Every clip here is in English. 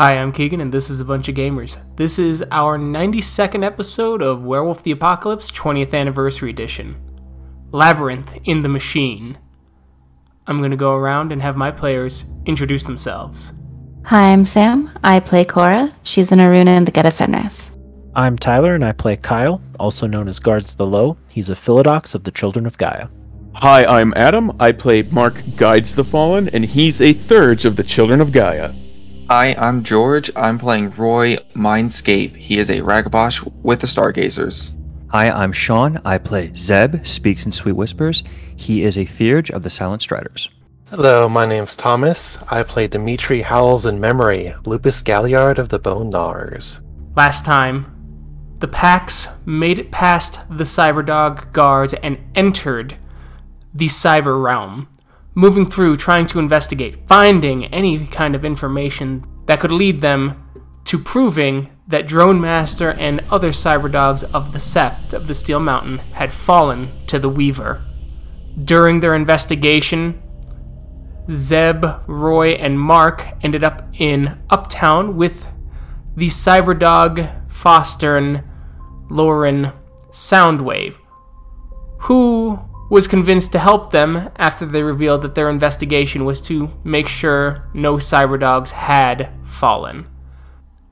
Hi, I'm Keegan, and this is a bunch of gamers. This is our 92nd episode of Werewolf the Apocalypse 20th Anniversary Edition Labyrinth in the Machine. I'm going to go around and have my players introduce themselves. Hi, I'm Sam. I play Cora. She's an Aruna in the Get of Fenris. I'm Tyler, and I play Kyle, also known as Guards the Low. He's a Philodox of the Children of Gaia. Hi, I'm Adam. I play Mark Guides the Fallen, and he's a Theurge of the Children of Gaia. Hi, I'm George. I'm playing Roy Mindscape. He is a Ragabash with the Stargazers. Hi, I'm Sean. I play Zeb, speaks in sweet whispers. He is a Theurge of the Silent Striders. Hello, my name's Thomas. I play Dimitri Howls in memory, Lupus Galliard of the Bone Gnawers. Last time, the packs made it past the Cyberdog guards and entered the cyber realm, moving through trying to investigate, finding any kind of information that could lead them to proving that Drone Master and other cyberdogs of the Sept of the Steel Mountain had fallen to the Weaver. During their investigation, Zeb, Roy, and Mark ended up in Uptown with the cyberdog Foster and Lauren Soundwave, who was convinced to help them after they revealed that their investigation was to make sure no cyberdogs had fallen.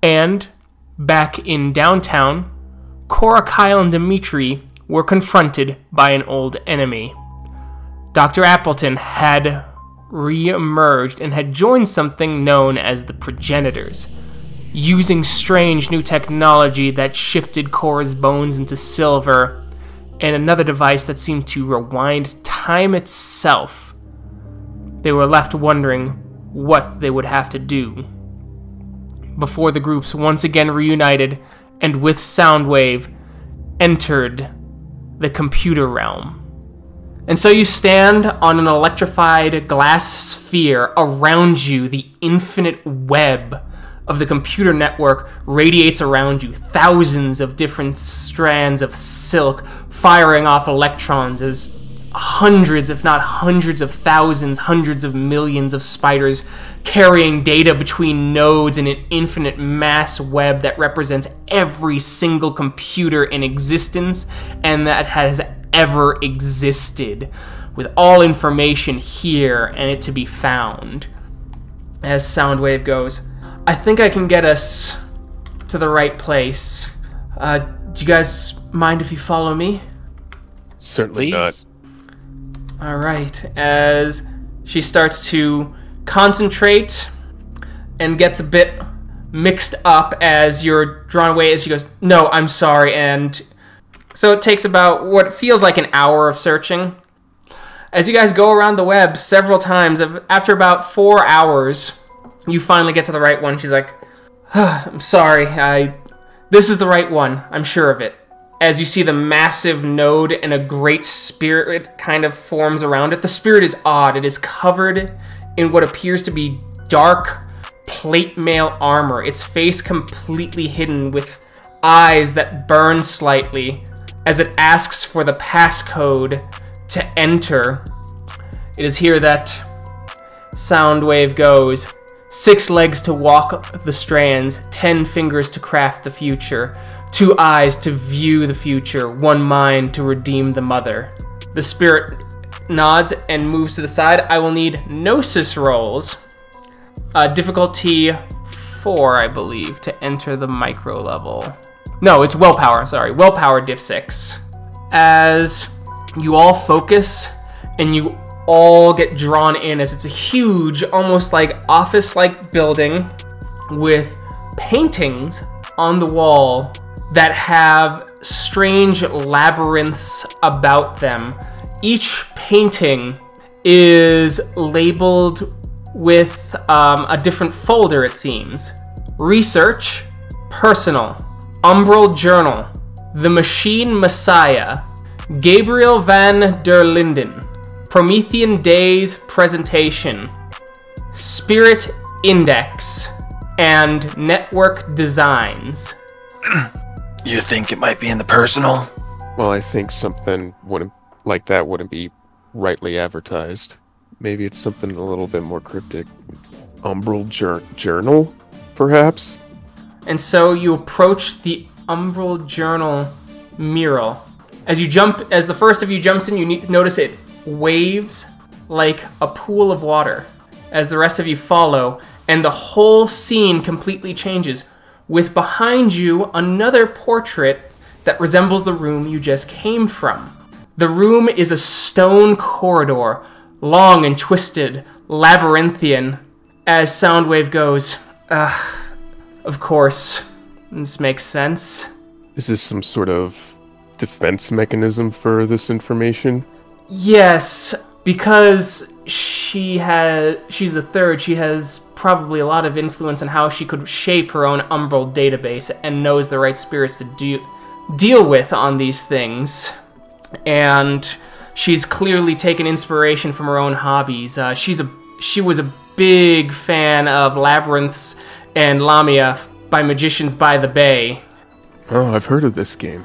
And back in downtown, Cora, Kyle, and Dimitri were confronted by an old enemy. Dr. Appleton had re emerged and had joined something known as the Progenitors, using strange new technology that shifted Cora's bones into silver and another device that seemed to rewind time itself. They were left wondering what they would have to do. Before the groups once again reunited and with Soundwave entered the computer realm. And so you stand on an electrified glass sphere around you, the infinite web of the computer network radiates around you, thousands of different strands of silk firing off electrons as hundreds, if not hundreds of thousands, hundreds of millions of spiders carrying data between nodes in an infinite mass web that represents every single computer in existence and that has ever existed, with all information here and it to be found. As Soundwave goes, I think I can get us to the right place. Uh, do you guys mind if you follow me? Certainly not. All right. As she starts to concentrate and gets a bit mixed up as you're drawn away as she goes, No, I'm sorry. And so it takes about what feels like an hour of searching. As you guys go around the web several times, after about four hours, you finally get to the right one. She's like, I'm sorry, I. This is the right one. I'm sure of it. As you see the massive node and a great spirit kind of forms around it. The spirit is odd. It is covered in what appears to be dark plate mail armor, its face completely hidden with eyes that burn slightly as it asks for the passcode to enter. It is here that Soundwave goes. Six legs to walk the strands, ten fingers to craft the future, two eyes to view the future, one mind to redeem the mother. The spirit nods and moves to the side. I will need Gnosis rolls. Uh, difficulty 4, I believe, to enter the micro level. No, it's willpower, sorry. Willpower diff 6. As you all focus and you all get drawn in as it's a huge, almost like office like building with paintings on the wall that have strange labyrinths about them. Each painting is labeled with um, a different folder, it seems. Research, personal, Umbral Journal, The Machine Messiah, Gabriel van der Linden, Promethean Days Presentation, Spirit Index, and Network Designs. You think it might be in the personal? Well, I think something wouldn't like that wouldn't be rightly advertised. Maybe it's something a little bit more cryptic. Umbral jur- journal, perhaps? And so you approach the Umbral Journal mural. As you jump, as the first of you jumps in, you notice it waves like a pool of water. As the rest of you follow, and the whole scene completely changes, with behind you another portrait that resembles the room you just came from. The room is a stone corridor, long and twisted, labyrinthian. As Soundwave goes, of course, this makes sense. Is this some sort of defense mechanism for this information? Yes, because she has she's a third, she has probably a lot of influence on how she could shape her own umbral database and knows the right spirits to do, deal with on these things. And she's clearly taken inspiration from her own hobbies. Uh, she's a she was a big fan of labyrinths and Lamia by Magicians by the Bay. Oh, I've heard of this game.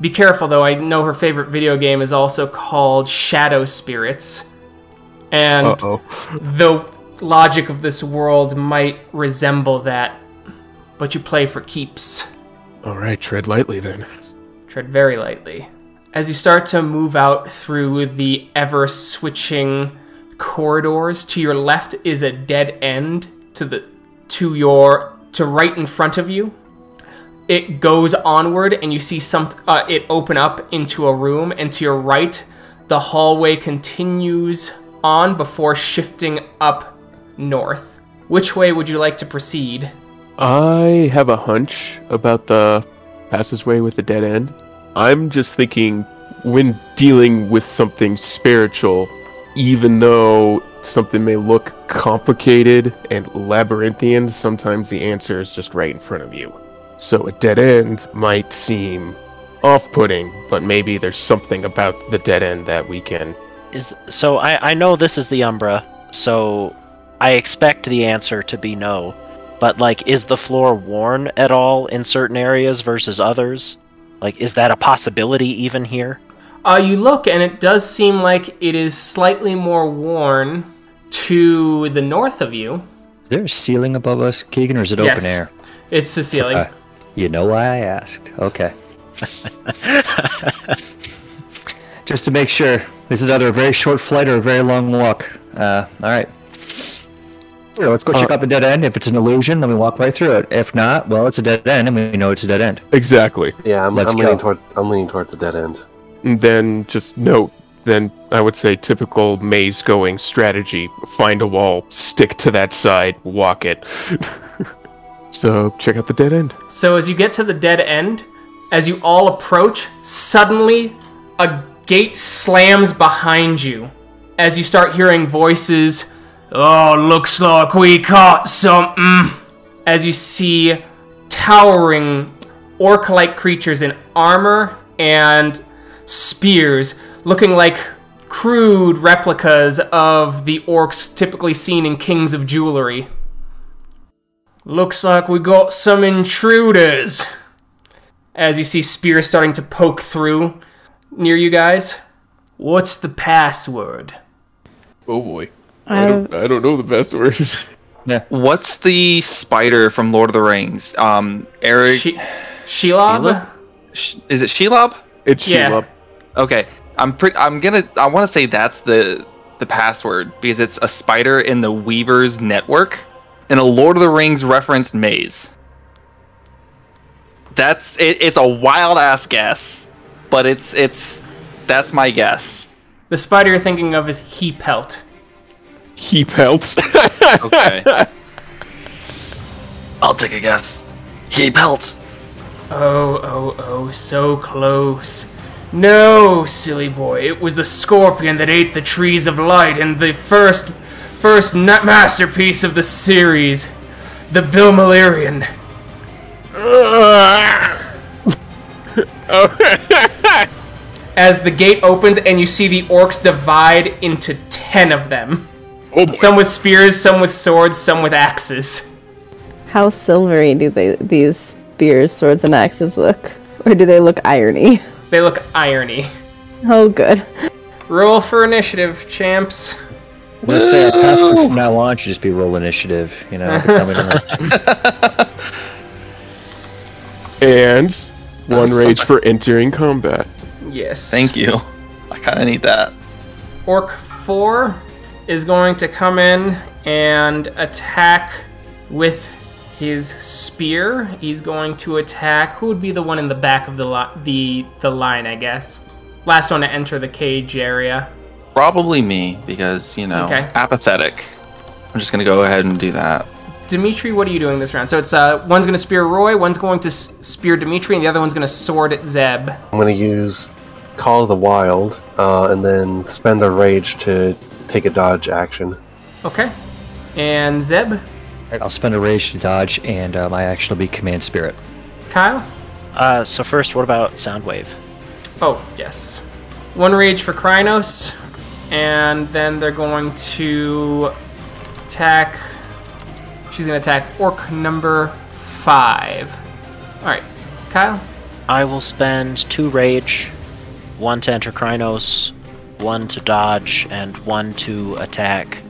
Be careful though, I know her favorite video game is also called Shadow Spirits. And the logic of this world might resemble that, but you play for keeps. All right, tread lightly then. Tread very lightly. As you start to move out through the ever switching corridors, to your left is a dead end to the to your to right in front of you. It goes onward and you see some uh, it open up into a room and to your right the hallway continues on before shifting up north. Which way would you like to proceed? I have a hunch about the passageway with the dead end. I'm just thinking when dealing with something spiritual, even though something may look complicated and labyrinthian, sometimes the answer is just right in front of you. So a dead end might seem off putting, but maybe there's something about the dead end that we can. Is so I I know this is the Umbra, so I expect the answer to be no. But like is the floor worn at all in certain areas versus others? Like is that a possibility even here? Uh, you look, and it does seem like it is slightly more worn to the north of you. Is there a ceiling above us, Keegan, or is it open Yes. air? It's the ceiling. Uh, you know why I asked. Okay. Just to make sure, this is either a very short flight or a very long walk. Uh, all right. So let's go check Uh, out the dead end. If it's an illusion, then we walk right through it. If not, well, it's a dead end, and we know it's a dead end. Exactly. Yeah, I'm, I'm leaning towards I'm leaning towards the dead end. And then just note, then I would say typical maze going strategy. Find a wall, stick to that side, walk it. so check out the dead end. So as you get to the dead end, as you all approach, suddenly a gate slams behind you. As you start hearing voices, oh, looks like we caught something. As you see towering orc-like creatures in armor and spears, looking like crude replicas of the orcs typically seen in Kings of Jewelry. Looks like we got some intruders. As you see spears starting to poke through near you guys. What's the password? Oh boy. I don't, I don't know the best words. What's the spider from Lord of the Rings? Um, Eric. She- Shelob? Sh- is it Shelob? It's Yeah. Sheila. Okay, I'm pretty. I'm gonna. I want to say that's the the password because it's a spider in the Weaver's network in a Lord of the Rings referenced maze. That's it, it's a wild ass guess, but it's it's that's my guess. The spider you're thinking of is He Pelt. He pelts. Okay. I'll take a guess. He pelt. Oh, oh, oh, so close. No, silly boy, it was the scorpion that ate the trees of light and the first, first na- masterpiece of the series, the Bill Malarian. As the gate opens and you see the orcs divide into ten of them. oh. Some with spears, some with swords, some with axes. How silvery do they these spears, swords, and axes look? Or do they look irony? They look irony. Oh, good. Roll for initiative, champs. I'm gonna say our password from now on should just be roll initiative. You know, every time we don't- And one rage so- for entering combat. Yes. Thank you. I kind of need that. Orc 4 is going to come in and attack with his spear. He's going to attack. Who would be the one in the back of the li- the the line? I guess. Last one to enter the cage area. Probably me because you know Okay. apathetic. I'm just gonna go ahead and do that. Dimitri, what are you doing this round? So it's uh, one's going to spear Roy, one's going to s- spear Dimitri, and the other one's going to sword at Zeb. I'm going to use Call of the Wild uh, and then spend a rage to take a dodge action. Okay. And Zeb, I'll spend a rage to dodge, and uh, my action will be command spirit. Kyle. Uh, so first, what about Soundwave? Oh, yes. One rage for Crinos, and then they're going to attack. She's going to attack Orc number five. Alright, Kyle. I will spend two rage, one to enter Crinos, one to dodge, and one to attack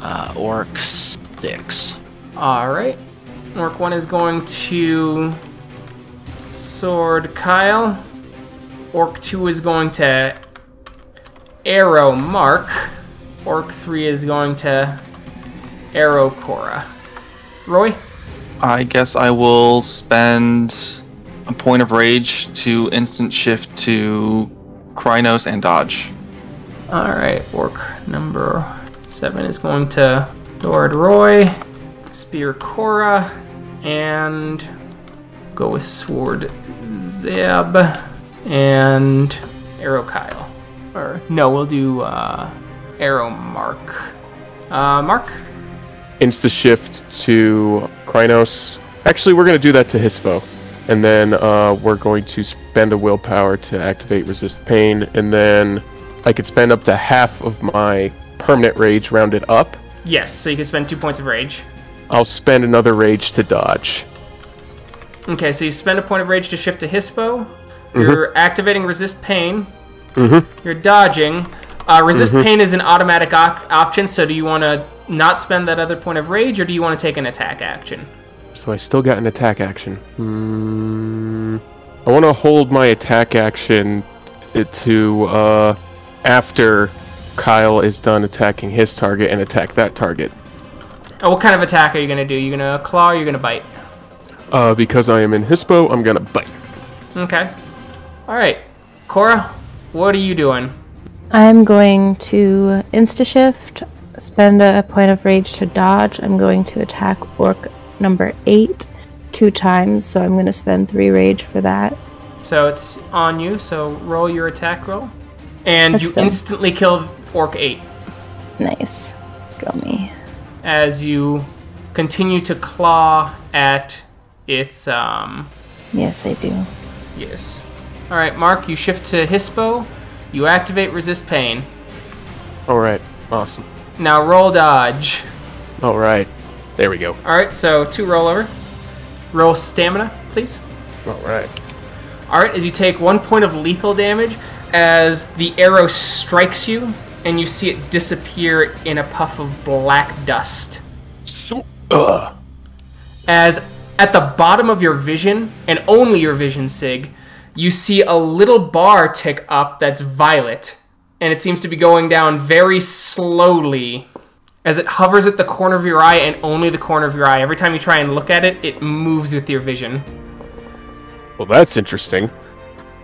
uh, Orc 6. Alright. Orc 1 is going to sword Kyle. Orc 2 is going to arrow Mark. Orc 3 is going to arrow Cora. Roy? I guess I will spend a point of rage to instant shift to Crinos and dodge. Alright, Orc number 7 is going to Lord Roy, Spear Cora, and go with Sword Zeb, and Arrow Kyle. Or, no, we'll do uh, Arrow Mark. Uh, Mark? Insta shift to Crinos. Actually, we're going to do that to Hispo. And then uh, we're going to spend a willpower to activate resist pain. And then I could spend up to half of my permanent rage rounded up. Yes, so you can spend two points of rage. I'll spend another rage to dodge. Okay, so you spend a point of rage to shift to Hispo. You're activating resist pain. Mm-hmm. You're dodging. Uh, resist pain is an automatic op- option, so do you want to not spend that other point of rage, or do you want to take an attack action? So I still got an attack action. Hmm. I want to hold my attack action to uh, after Kyle is done attacking his target and attack that target. Oh, what kind of attack are you going to do? You're going to claw or you going to bite? Uh, because I am in Hispo, I'm gonna bite. Okay. All right. Cora, what are you doing? I'm going to insta shift, spend a point of rage to dodge. I'm going to attack orc number eight two times, so I'm going to spend three rage for that. So it's on you, so roll your attack roll. And you Custom. instantly kill Orc 8 Nice. Go me. as you continue to claw at its, um, Yes, I do. yes. All right, Mark, you shift to Hispo. You activate resist pain. Alright, awesome. Now roll dodge. Alright, there we go. All right, so two roll over. Roll stamina, please. Alright. All right, as you take one point of lethal damage as the arrow strikes you, and you see it disappear in a puff of black dust. Ugh. As at the bottom of your vision, and only your vision, Sig, you see a little bar tick up that's violet, and it seems to be going down very slowly as it hovers at the corner of your eye and only the corner of your eye. Every time you try and look at it, it moves with your vision. Well, that's interesting.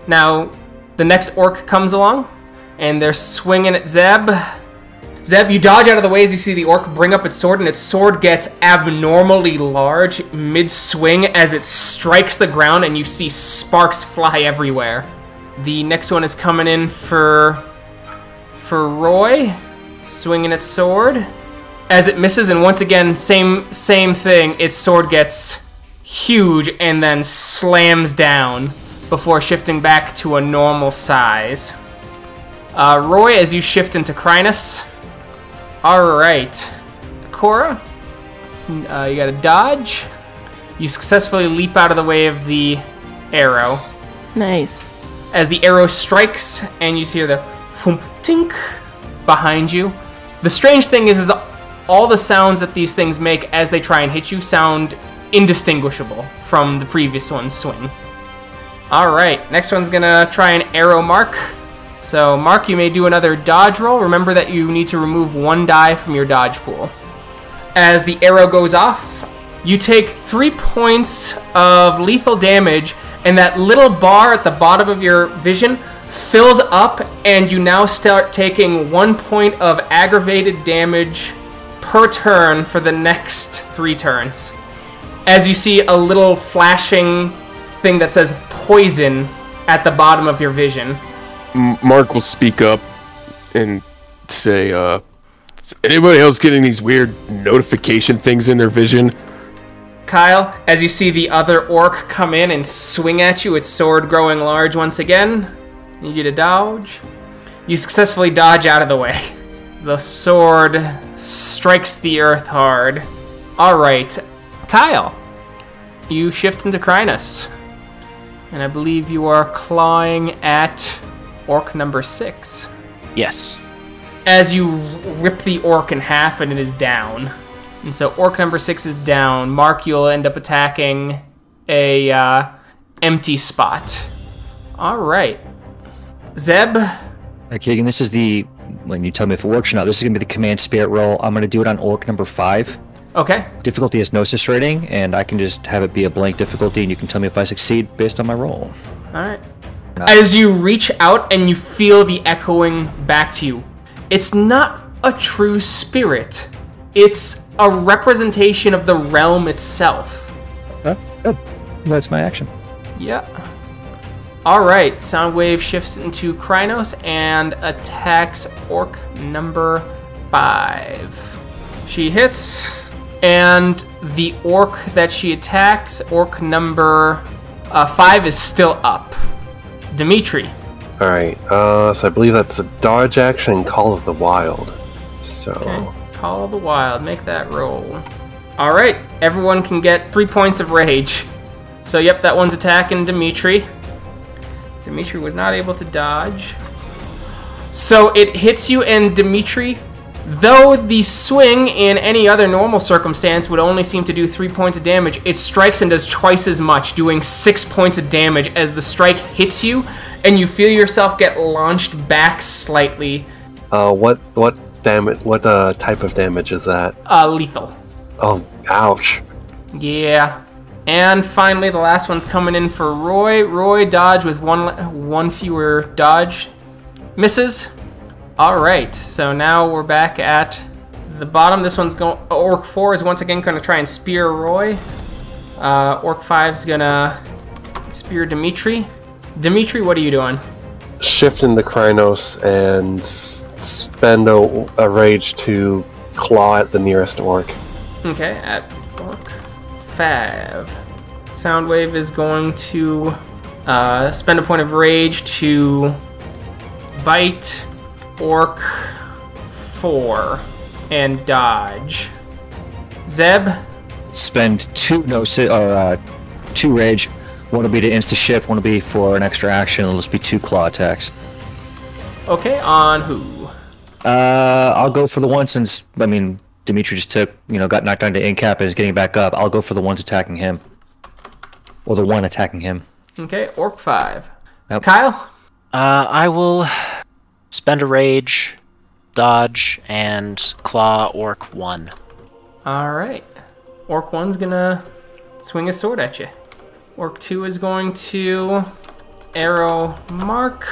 Now, the next orc comes along, and they're swinging at Zeb. Zeb, you dodge out of the way as you see the orc bring up its sword, and its sword gets abnormally large mid swing as it strikes the ground, and you see sparks fly everywhere. The next one is coming in for for Roy, swinging its sword. As it misses, and once again, same same thing. Its sword gets huge and then slams down before shifting back to a normal size. Uh, Roy, as you shift into Crinos. Alright. Cora, uh, you got a dodge. You successfully leap out of the way of the arrow. Nice. As the arrow strikes and you hear the thump tink behind you, The strange thing is, is all the sounds that these things make as they try and hit you sound indistinguishable from the previous one's swing. All right, next one's gonna try an arrow Mark. So Mark, you may do another dodge roll. Remember that you need to remove one die from your dodge pool. As the arrow goes off, you take three points of lethal damage, and that little bar at the bottom of your vision fills up, and you now start taking one point of aggravated damage per turn for the next three turns. As you see a little flashing thing that says poison at the bottom of your vision. Mark will speak up and say, uh, "Is anybody else getting these weird notification things in their vision? Kyle, as you see the other orc come in and swing at you, its sword growing large once again. Need you to dodge. You successfully dodge out of the way. The sword strikes the earth hard. Alright, Kyle, you shift into Crinos. And I believe you are clawing at orc number six. Yes. As you rip the orc in half and it is down. And so orc number six is down. Mark, you'll end up attacking a uh, empty spot. All right, Zeb. Okay, and this is the when you tell me if it works or not. This is gonna be the command spirit roll. I'm gonna do it on orc number five. Okay. Difficulty is gnosis rating, and I can just have it be a blank difficulty, and you can tell me if I succeed based on my roll. All right. As you reach out and you feel the echoing back to you, it's not a true spirit. It's a representation of the realm itself. Good. That's my action. Yeah. All right. Soundwave shifts into Crinos and attacks orc number five. She hits, and the orc that she attacks, orc number uh, five, is still up. Dimitri. Alright, uh, so I believe that's a dodge action Call of the Wild. So, Okay. Call of the Wild. Make that roll. All right. Everyone can get three points of rage. So, yep, that one's attacking Dimitri. Dimitri was not able to dodge. So it hits you, and Dimitri, though the swing in any other normal circumstance would only seem to do three points of damage, it strikes and does twice as much, doing six points of damage as the strike hits you, and you feel yourself get launched back slightly. uh, what what damage? What uh type of damage is that? Uh, lethal. Oh, ouch! Yeah. And finally, the last one's coming in for Roy. Roy dodge with one one fewer dodge. Misses. All right. So now we're back at the bottom. This one's going. Orc four is once again going to try and spear Roy. Uh, Orc five's gonna spear Dimitri. Dimitri, what are you doing? Shift into Crinos and spend a, a rage to claw at the nearest orc. Okay, at Orc 5. Soundwave is going to uh, spend a point of rage to bite Orc 4 and dodge. Zeb, Spend two gnosis or uh, two rage. One will be to insta shift. One will be for an extra action. It'll just be two claw attacks. okay, on who? Uh, I'll go for the one since I mean Dimitri just took you know got knocked down to incap and is getting back up. I'll go for the ones attacking him, or the one attacking him. Okay, Orc 5. Yep. Kyle? Uh, I will spend a rage, dodge, and claw orc one. Alright. Orc 1's gonna swing a sword at you. Orc 2 is going to arrow Mark.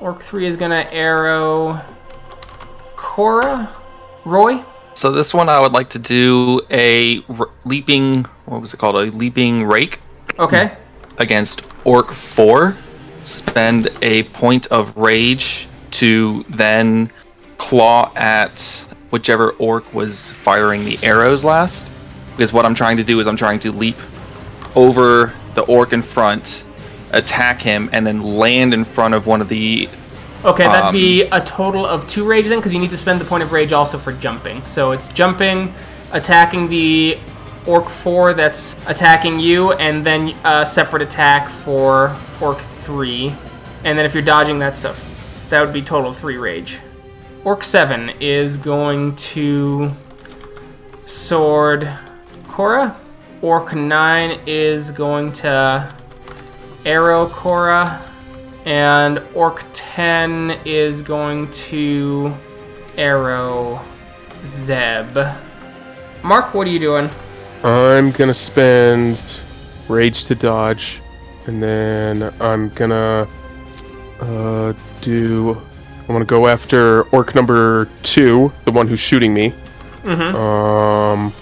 Orc 3 is gonna arrow Cora. Roy? So this one I would like to do a r- leaping. What was it called? A leaping rake Okay. against Orc Four. Spend a point of rage to then claw at whichever orc was firing the arrows last. Because what I'm trying to do is I'm trying to leap over the orc in front, attack him, and then land in front of one of the Okay, that'd Um, be a total of two rage then, because you need to spend the point of rage also for jumping. So it's jumping, attacking the orc four that's attacking you, and then a separate attack for orc three. And then if you're dodging that stuff, that would be total three rage. Orc 7 is going to sword Cora. Orc 9 is going to arrow Cora. And Orc 10 is going to arrow Zeb. Mark, what are you doing? I'm gonna spend rage to dodge, and then I'm gonna uh, do. I'm gonna go after orc number two, the one who's shooting me. Mm-hmm. Um,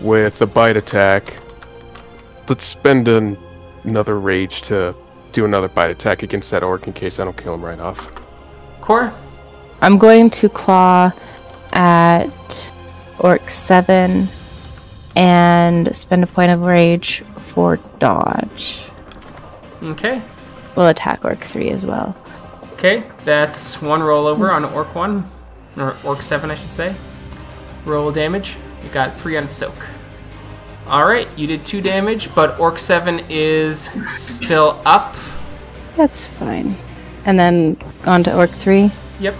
with a bite attack. Let's spend an, another rage to do another bite attack against that orc in case I don't kill him right off. Core. I'm going to claw at Orc 7 and spend a point of rage for dodge. Okay. We'll attack Orc 3 as well. Okay, that's one rollover on Orc 1. Or Orc 7, I should say. Roll damage. You got 3 on Soak. Alright, you did 2 damage, but Orc 7 is still up. That's fine. And then on to Orc 3. Yep.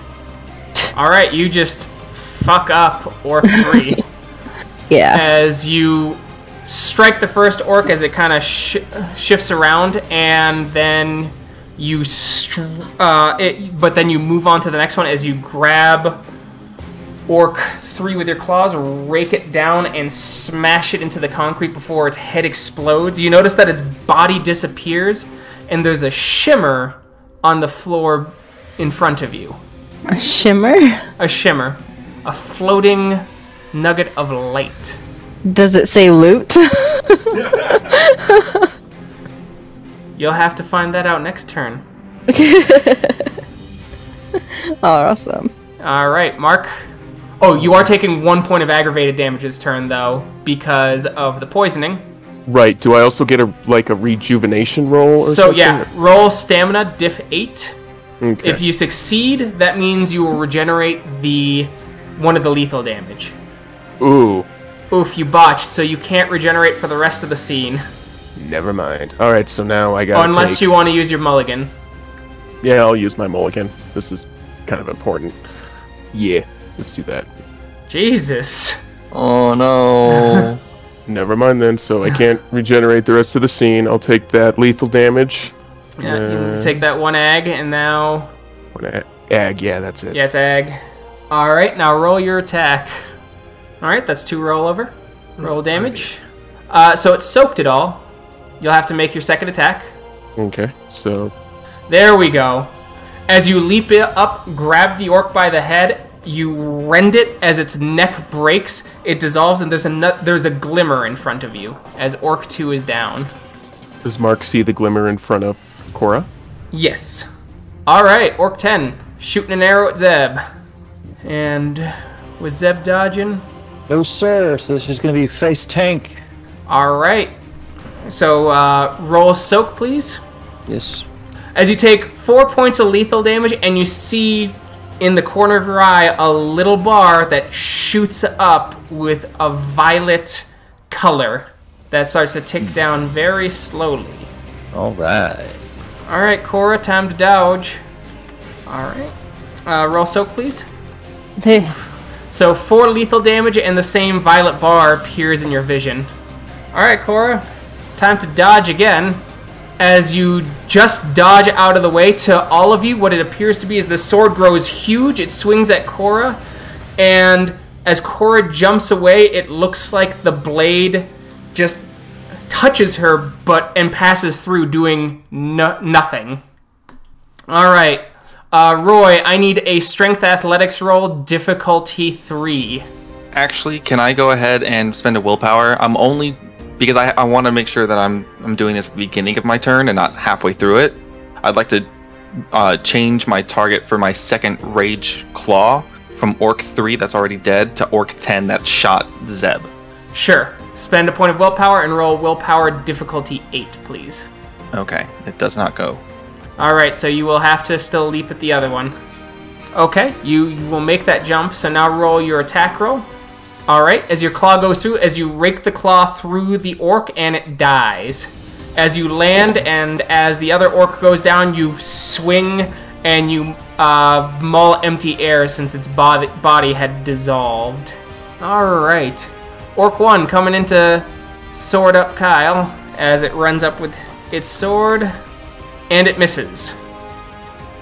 Alright, you just fuck up Orc 3 Yeah. as you strike the first orc as it kind of sh- shifts around, and then you str- uh, it, but then you move on to the next one as you grab orc three with your claws, rake it down, and smash it into the concrete before its head explodes. You notice that its body disappears, and there's a shimmer on the floor in front of you. A shimmer? A shimmer, a floating nugget of light. Does it say loot? You'll have to find that out next turn. Oh, awesome. All right, Mark. Oh, you are taking one point of aggravated damage this turn, though, because of the poisoning. Right. Do I also get a like a rejuvenation roll? Or So something? yeah, roll stamina diff eight. Okay. If you succeed, that means you will regenerate the one of the lethal damage. Ooh. Oof, you botched, so you can't regenerate for the rest of the scene. Never mind. All right. So now I got. unless take... you want to use your mulligan. Yeah, I'll use my mulligan. This is kind of important. Yeah. Let's do that. Jesus. Oh no. Never mind then. So I can't regenerate the rest of the scene. I'll take that lethal damage. Yeah, you Uh, take that one ag, and now What a- Ag. Yeah, that's it. Yeah, it's ag. All right, now roll your attack. All right, that's two roll over. Roll damage. Uh, so it's soaked it all. You'll have to make your second attack. Okay. So There we go. As you leap it up, grab the orc by the head. You rend it as its neck breaks. It dissolves, and there's a nu- there's a glimmer in front of you as Orc Two is down. does Mark see the glimmer in front of Cora? Yes. All right, Orc Ten shooting an arrow at Zeb, and was Zeb dodging? No, sir. So this is going to be face tank. All right. So uh, roll soak, please. Yes. As you take four points of lethal damage, and you see in the corner of your eye a little bar that shoots up with a violet color that starts to tick down very slowly. All right. All right, Cora, time to dodge. All right. Uh, roll soak, please. So four lethal damage and the same violet bar appears in your vision. All right, Cora, time to dodge again. As you just dodge out of the way to all of you, what it appears to be is the sword grows huge. It swings at Cora, and as Cora jumps away, it looks like the blade just touches her, but and passes through, doing no- nothing. All right, uh, Roy, I need a strength athletics roll, difficulty three. Actually, can I go ahead and spend a willpower? I'm only because I, I want to make sure that I'm I'm doing this at the beginning of my turn and not halfway through it. I'd like to uh, change my target for my second rage claw from Orc three that's already dead to Orc ten that shot Zeb. Sure. Spend a point of willpower and roll willpower difficulty 8, please. Okay, it does not go. Alright, so you will have to still leap at the other one. Okay, you, you will make that jump, so now roll your attack roll. Alright, as your claw goes through, as you rake the claw through the orc and it dies. As you land and as the other orc goes down, you swing and you uh, maul empty air since its body, body had dissolved. Alright. Orc 1 coming into sword up Kyle as it runs up with its sword, and it misses.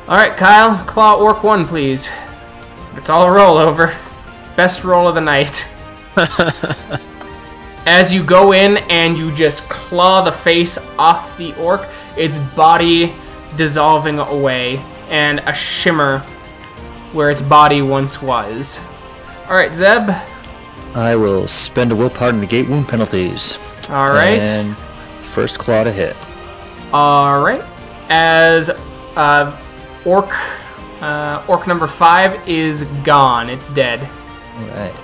Alright, Kyle, claw Orc 1, please. It's all a rollover. Best roll of the night. As you go in and you just claw the face off the orc, its body dissolving away, and a shimmer where its body once was. Alright, Zeb. I will spend a willpower to negate wound penalties. Alright. And first claw to hit. Alright. As uh, orc uh, orc number five is gone. It's dead. Alright.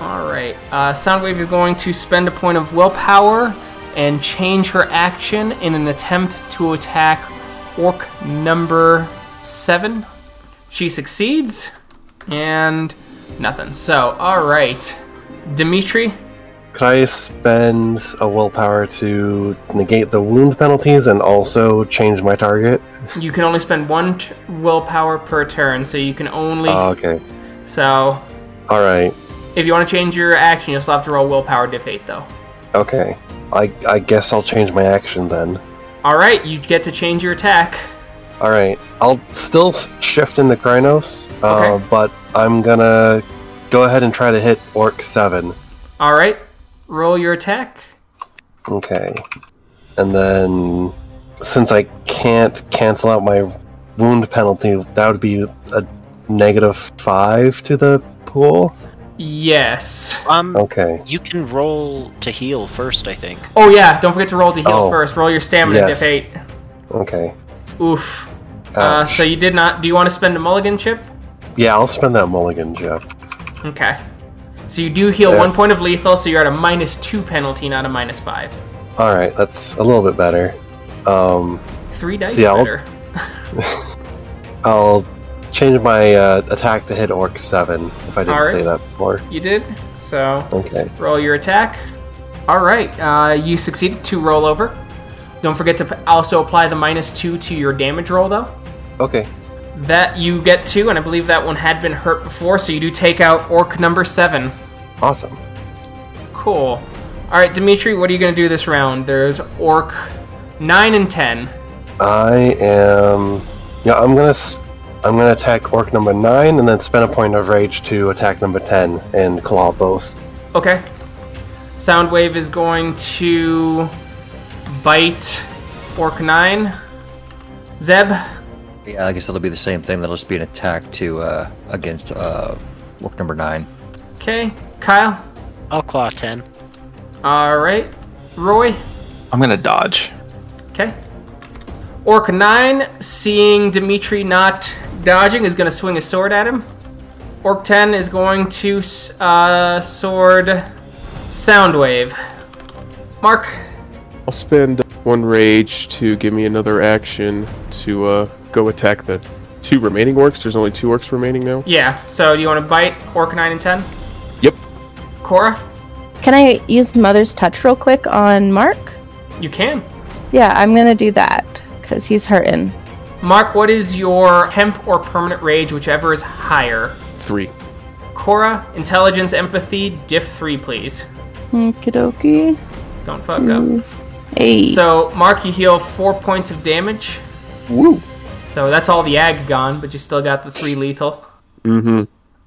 Alright. Uh, Soundwave is going to spend a point of willpower and change her action in an attempt to attack orc number seven. She succeeds, and nothing. So, alright. Dimitri, Could I spend a willpower to negate the wound penalties and also change my target? you can only spend one t- willpower per turn, so you can only. Oh, okay. so, Alright. if you want to change your action, you'll still have to roll willpower diff 8, though. Okay. I, I guess I'll change my action then. Alright, you get to change your attack. Alright. I'll still shift into Crinos, uh, Okay. but I'm gonna go ahead and try to hit Orc 7. Alright, roll your attack. Okay. And then, since I can't cancel out my wound penalty, that would be a negative 5 to the pool? Yes. Um, Okay. you can roll to heal first, I think. Oh yeah, don't forget to roll to heal Oh. first. Roll your stamina Yes. diff 8. Okay. Oof. Uh, so you did not. Do you want to spend a mulligan chip? Yeah, I'll spend that mulligan, chip. Okay. So you do heal Yeah. one point of lethal, so you're at a minus two penalty, not a minus five. Alright, that's a little bit better. Um, Three dice Yeah, I'll- I'll change my uh, attack to hit Orc 7, if I didn't Alright. say that before. You did. So Okay. roll your attack. All right. Uh, you succeeded to roll over. Don't forget to p- also apply the minus two to your damage roll, though. Okay. That you get two, and I believe that one had been hurt before, so you do take out orc number seven. Awesome. Cool. All right, Dimitri, what are you gonna do this round? There's orc nine and ten. I am. Yeah, I'm gonna. s- I'm gonna attack Orc number 9 and then spend a point of rage to attack number 10 and claw both. Okay. Soundwave is going to bite orc nine. Zeb, Yeah, I guess that'll be the same thing. That'll just be an attack to uh, against uh, work number nine. okay. Kyle? I'll claw 10. Alright. Roy? I'm going to dodge. Okay. Orc 9, seeing Dimitri not dodging, is going to swing a sword at him. Orc 10 is going to uh, sword Soundwave. Mark? I'll spend one rage to give me another action to uh, go attack the two remaining orcs. There's only two orcs remaining now. Yeah, so do you want to bite Orc 9 and 10? Cora, Can I use Mother's Touch real quick on Mark? you can. Yeah, I'm gonna do that because he's hurting. Mark, what is your temp or permanent rage, whichever is higher? Three. Cora, intelligence, empathy, diff 3, please. Okie dokie. Don't fuck up. Mm. Hey. So, Mark, you heal 4 points of damage. Woo. So that's all the ag gone, but you still got the 3 lethal. Mm-hmm.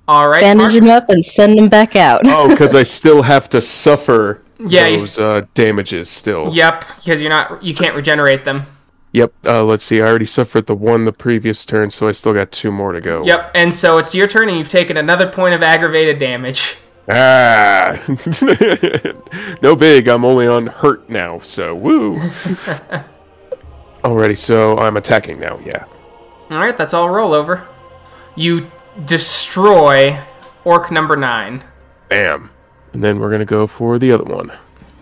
Mm-hmm. Alright, Bandage Mark. him up and send him back out. Oh, because I still have to suffer Yeah, you those uh, damages still. Yep, because you're not, you can't regenerate them. Yep. Uh, let's see. I already suffered the one the previous turn, so I still got two more to go. Yep, and so it's your turn, and you've taken another point of aggravated damage. Ah. no big. I'm only on hurt now, so woo. Alrighty, so I'm attacking now. Yeah. Alright, that's all rollover. You destroy orc number 9. Bam. And then we're gonna go for the other one.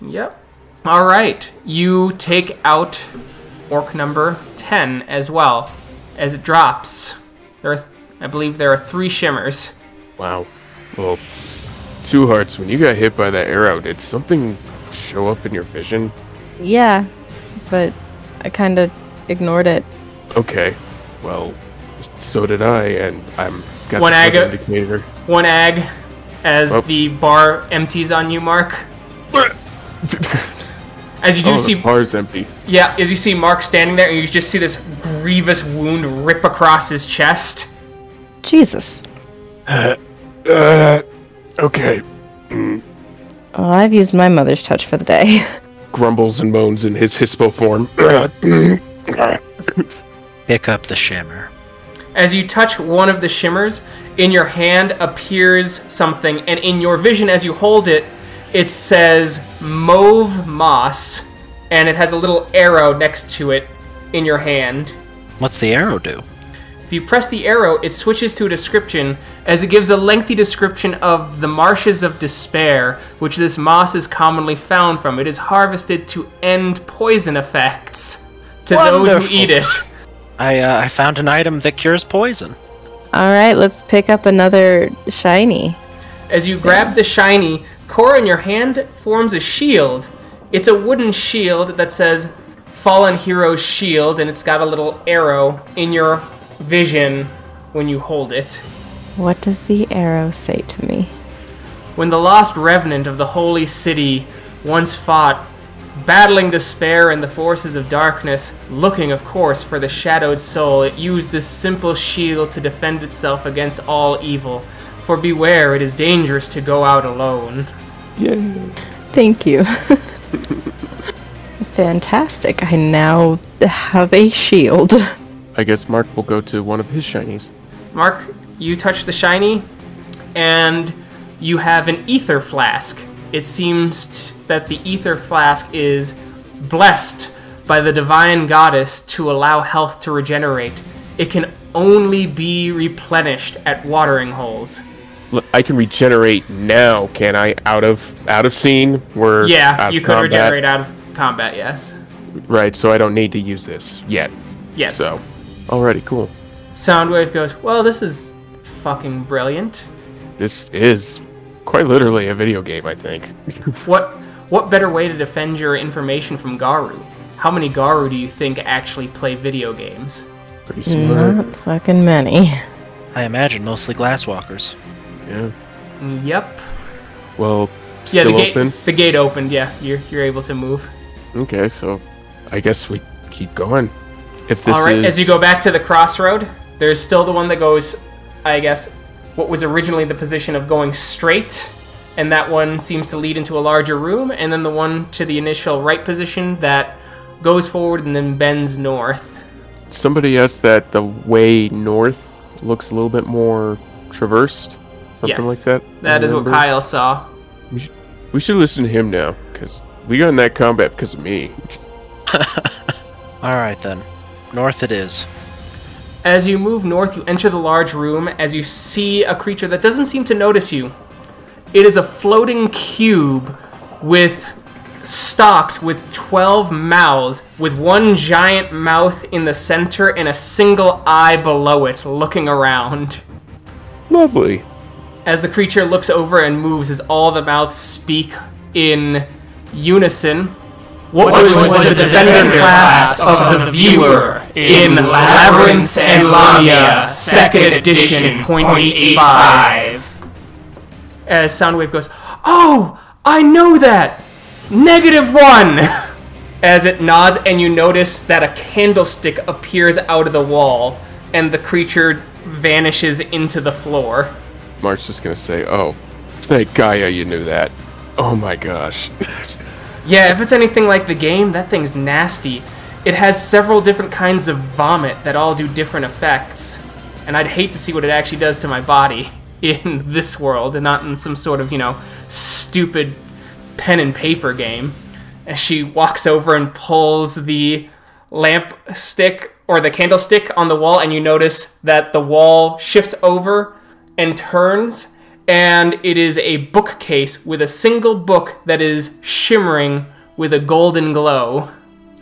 Yep. All right. You take out orc number 10 as well as it drops. There are, I believe there are 3 shimmers. Wow. Well, two hearts. When you got hit by that arrow, did something show up in your vision? Yeah, but I kind of ignored it. Okay. Well, So did I, and I'm got One the ag- indicator. One ag as Oh. the bar empties on you, Mark. As you do oh, see the bar's empty. Yeah, as you see Mark standing there, and you just see this grievous wound rip across his chest. Jesus. Uh, okay. Oh, I've used my mother's touch for the day. Grumbles and moans in his hispo form. Pick up the shimmer. As you touch one of the shimmers, in your hand appears something, and in your vision, as you hold it, it says Mauve Moss, and it has a little arrow next to it in your hand. What's the arrow do? If you press the arrow, it switches to a description as it gives a lengthy description of the marshes of despair, which this moss is commonly found from. It is harvested to end poison effects to those who eat it. I uh, I found an item that cures poison. All right, let's pick up another shiny. As you grab the shiny, Cora in your hand forms a shield. It's a wooden shield that says Fallen Hero's Shield, and it's got a little arrow in your vision when you hold it. What does the arrow say to me? When the lost revenant of the holy city once fought, battling despair and the forces of darkness, looking, of course, for the shadowed soul, it used this simple shield to defend itself against all evil. For beware, it is dangerous to go out alone. Yay. Thank you. Fantastic. I now have a shield. I guess Mark will go to one of his shinies. Mark, you touch the shiny, and you have an ether flask. It seems t- that the ether flask is blessed by the divine goddess to allow health to regenerate. It can only be replenished at watering holes. Look, I can regenerate now, can I? Out of out of scene, we're Yeah, you could regenerate out of combat, yes. Right, so I don't need to use this yet. Yes. So, alrighty, cool. Soundwave goes, Well, this is fucking brilliant. This is quite literally a video game, I think. What what better way to defend your information from Garou? How many Garou do you think actually play video games? Pretty similar. Not fucking many. I imagine mostly glasswalkers. Yeah. Yep. Well, Yeah, still the gate open. the gate opened, yeah. You're you're able to move. Okay, so I guess we keep going. If this Alright, is as you go back to the crossroad, there's still the one that goes I guess what was originally the position of going straight, and that one seems to lead into a larger room, and then the one to the initial right position that goes forward and then bends north. somebody asked that the way north looks a little bit more traversed, something Yes. like that. That is what Kyle saw. We should, we should listen to him now, because we got in that combat because of me. All right then, north it is. As you move north, you enter the large room as you see a creature that doesn't seem to notice you. It is a floating cube with stalks with 12 mouths, with one giant mouth in the center and a single eye below it looking around. Lovely. As the creature looks over and moves, as all the mouths speak in unison. What, was, the defender class of the viewer in Labyrinths and Lamia, second edition, .85? As Soundwave goes, Oh, I know that! Negative one! As it nods, and you notice that a candlestick appears out of the wall, and the creature vanishes into the floor. Mark's just gonna say, "Oh, thank Gaia, you knew that." Oh my gosh. Yeah, if it's anything like the game, that thing's nasty. It has several different kinds of vomit that all do different effects. And I'd hate to see what it actually does to my body in this world and not in some sort of, you know, stupid pen and paper game. As she walks over and pulls the lamp stick or the candlestick on the wall, and you notice that the wall shifts over and turns, and it is a bookcase with a single book that is shimmering with a golden glow.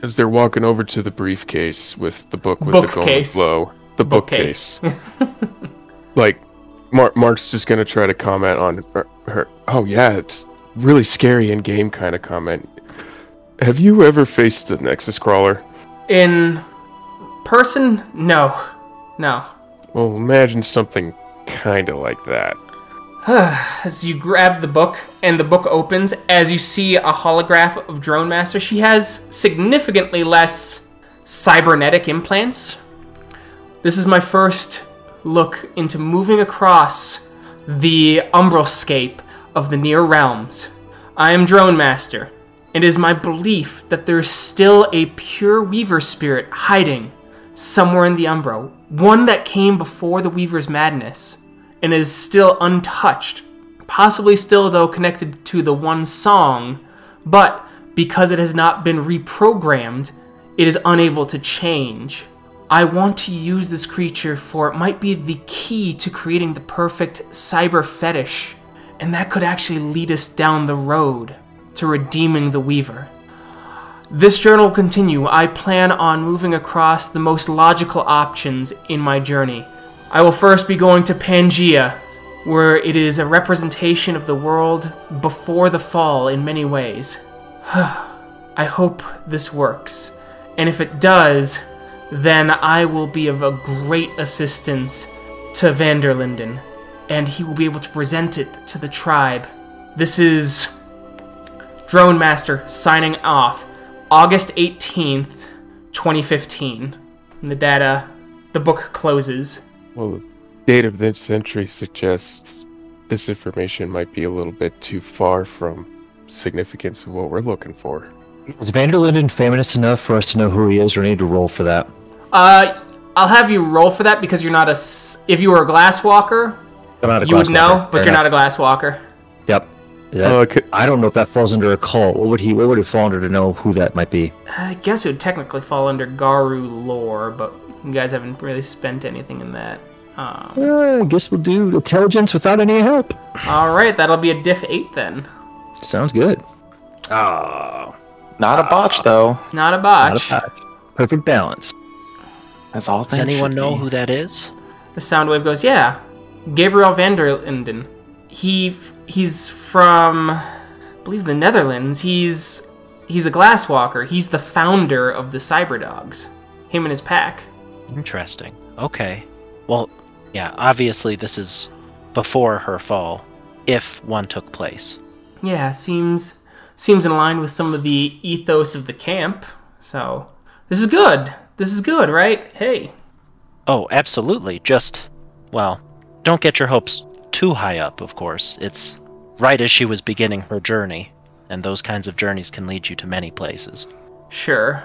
As they're walking over to the briefcase with the book with Bookcase. the golden glow, the Bookcase. bookcase. like, Mark, Mark's just gonna try to comment on her, her. Oh yeah, it's really scary in game kind of comment. Have you ever faced a Nexus crawler? In person, no. No. Well, imagine something kind of like that. as you grab the book and the book opens, as you see a holograph of Drone Master, she has significantly less cybernetic implants. This is my first look into moving across the umbralscape of the near realms. I am Drone Master. And it is my belief that there's still a pure Weaver spirit hiding somewhere in the Umbra, one that came before the Weaver's madness and is still untouched, possibly still, though, connected to the one song, but because it has not been reprogrammed, it is unable to change. I want to use this creature for it might be the key to creating the perfect cyber fetish, and that could actually lead us down the road to redeeming the Weaver. This journal will continue. I plan on moving across the most logical options in my journey. I will first be going to Pangea, where it is a representation of the world before the fall in many ways. I hope this works, and if it does, then I will be of a great assistance to Vanderlinden, and he will be able to present it to the tribe. This is Drone Master signing off August 18th, 2015. And the data, the book closes. Well, the date of this entry suggests this information might be a little bit too far from significance of what we're looking for. Is Vanderlinden famous enough for us to know who he is, or need to roll for that? Uh, I'll have you roll for that because you're not a. If you were a glasswalker, I'm a you would glasswalker. know, but Fair you're not a glass walker. Yep. Is that- Uh, could- I don't know if that falls under a cult. What would he? What would it fall under to know who that might be? I guess it would technically fall under Garou lore, but you guys haven't really spent anything in that. Um, Uh, I guess we'll do intelligence without any help. all right, that'll be a diff eight then. Sounds good. Oh, Not a botch though. Not a botch. not botch. a bad. Perfect balance. That's all. Does anyone know be. who that is? The Soundwave goes, yeah, Gabriel Vanderlinden. He he's from, I believe the Netherlands. He's he's a glasswalker. He's the founder of the Cyberdogs. Him and his pack. Interesting. Okay. Well, yeah, obviously this is before her fall, if one took place. Yeah, seems seems in line with some of the ethos of the camp. So this is good. This is good, right? Hey. Oh, absolutely. Just, well, don't get your hopes too high up, of course. It's right as she was beginning her journey, and those kinds of journeys can lead you to many places. Sure.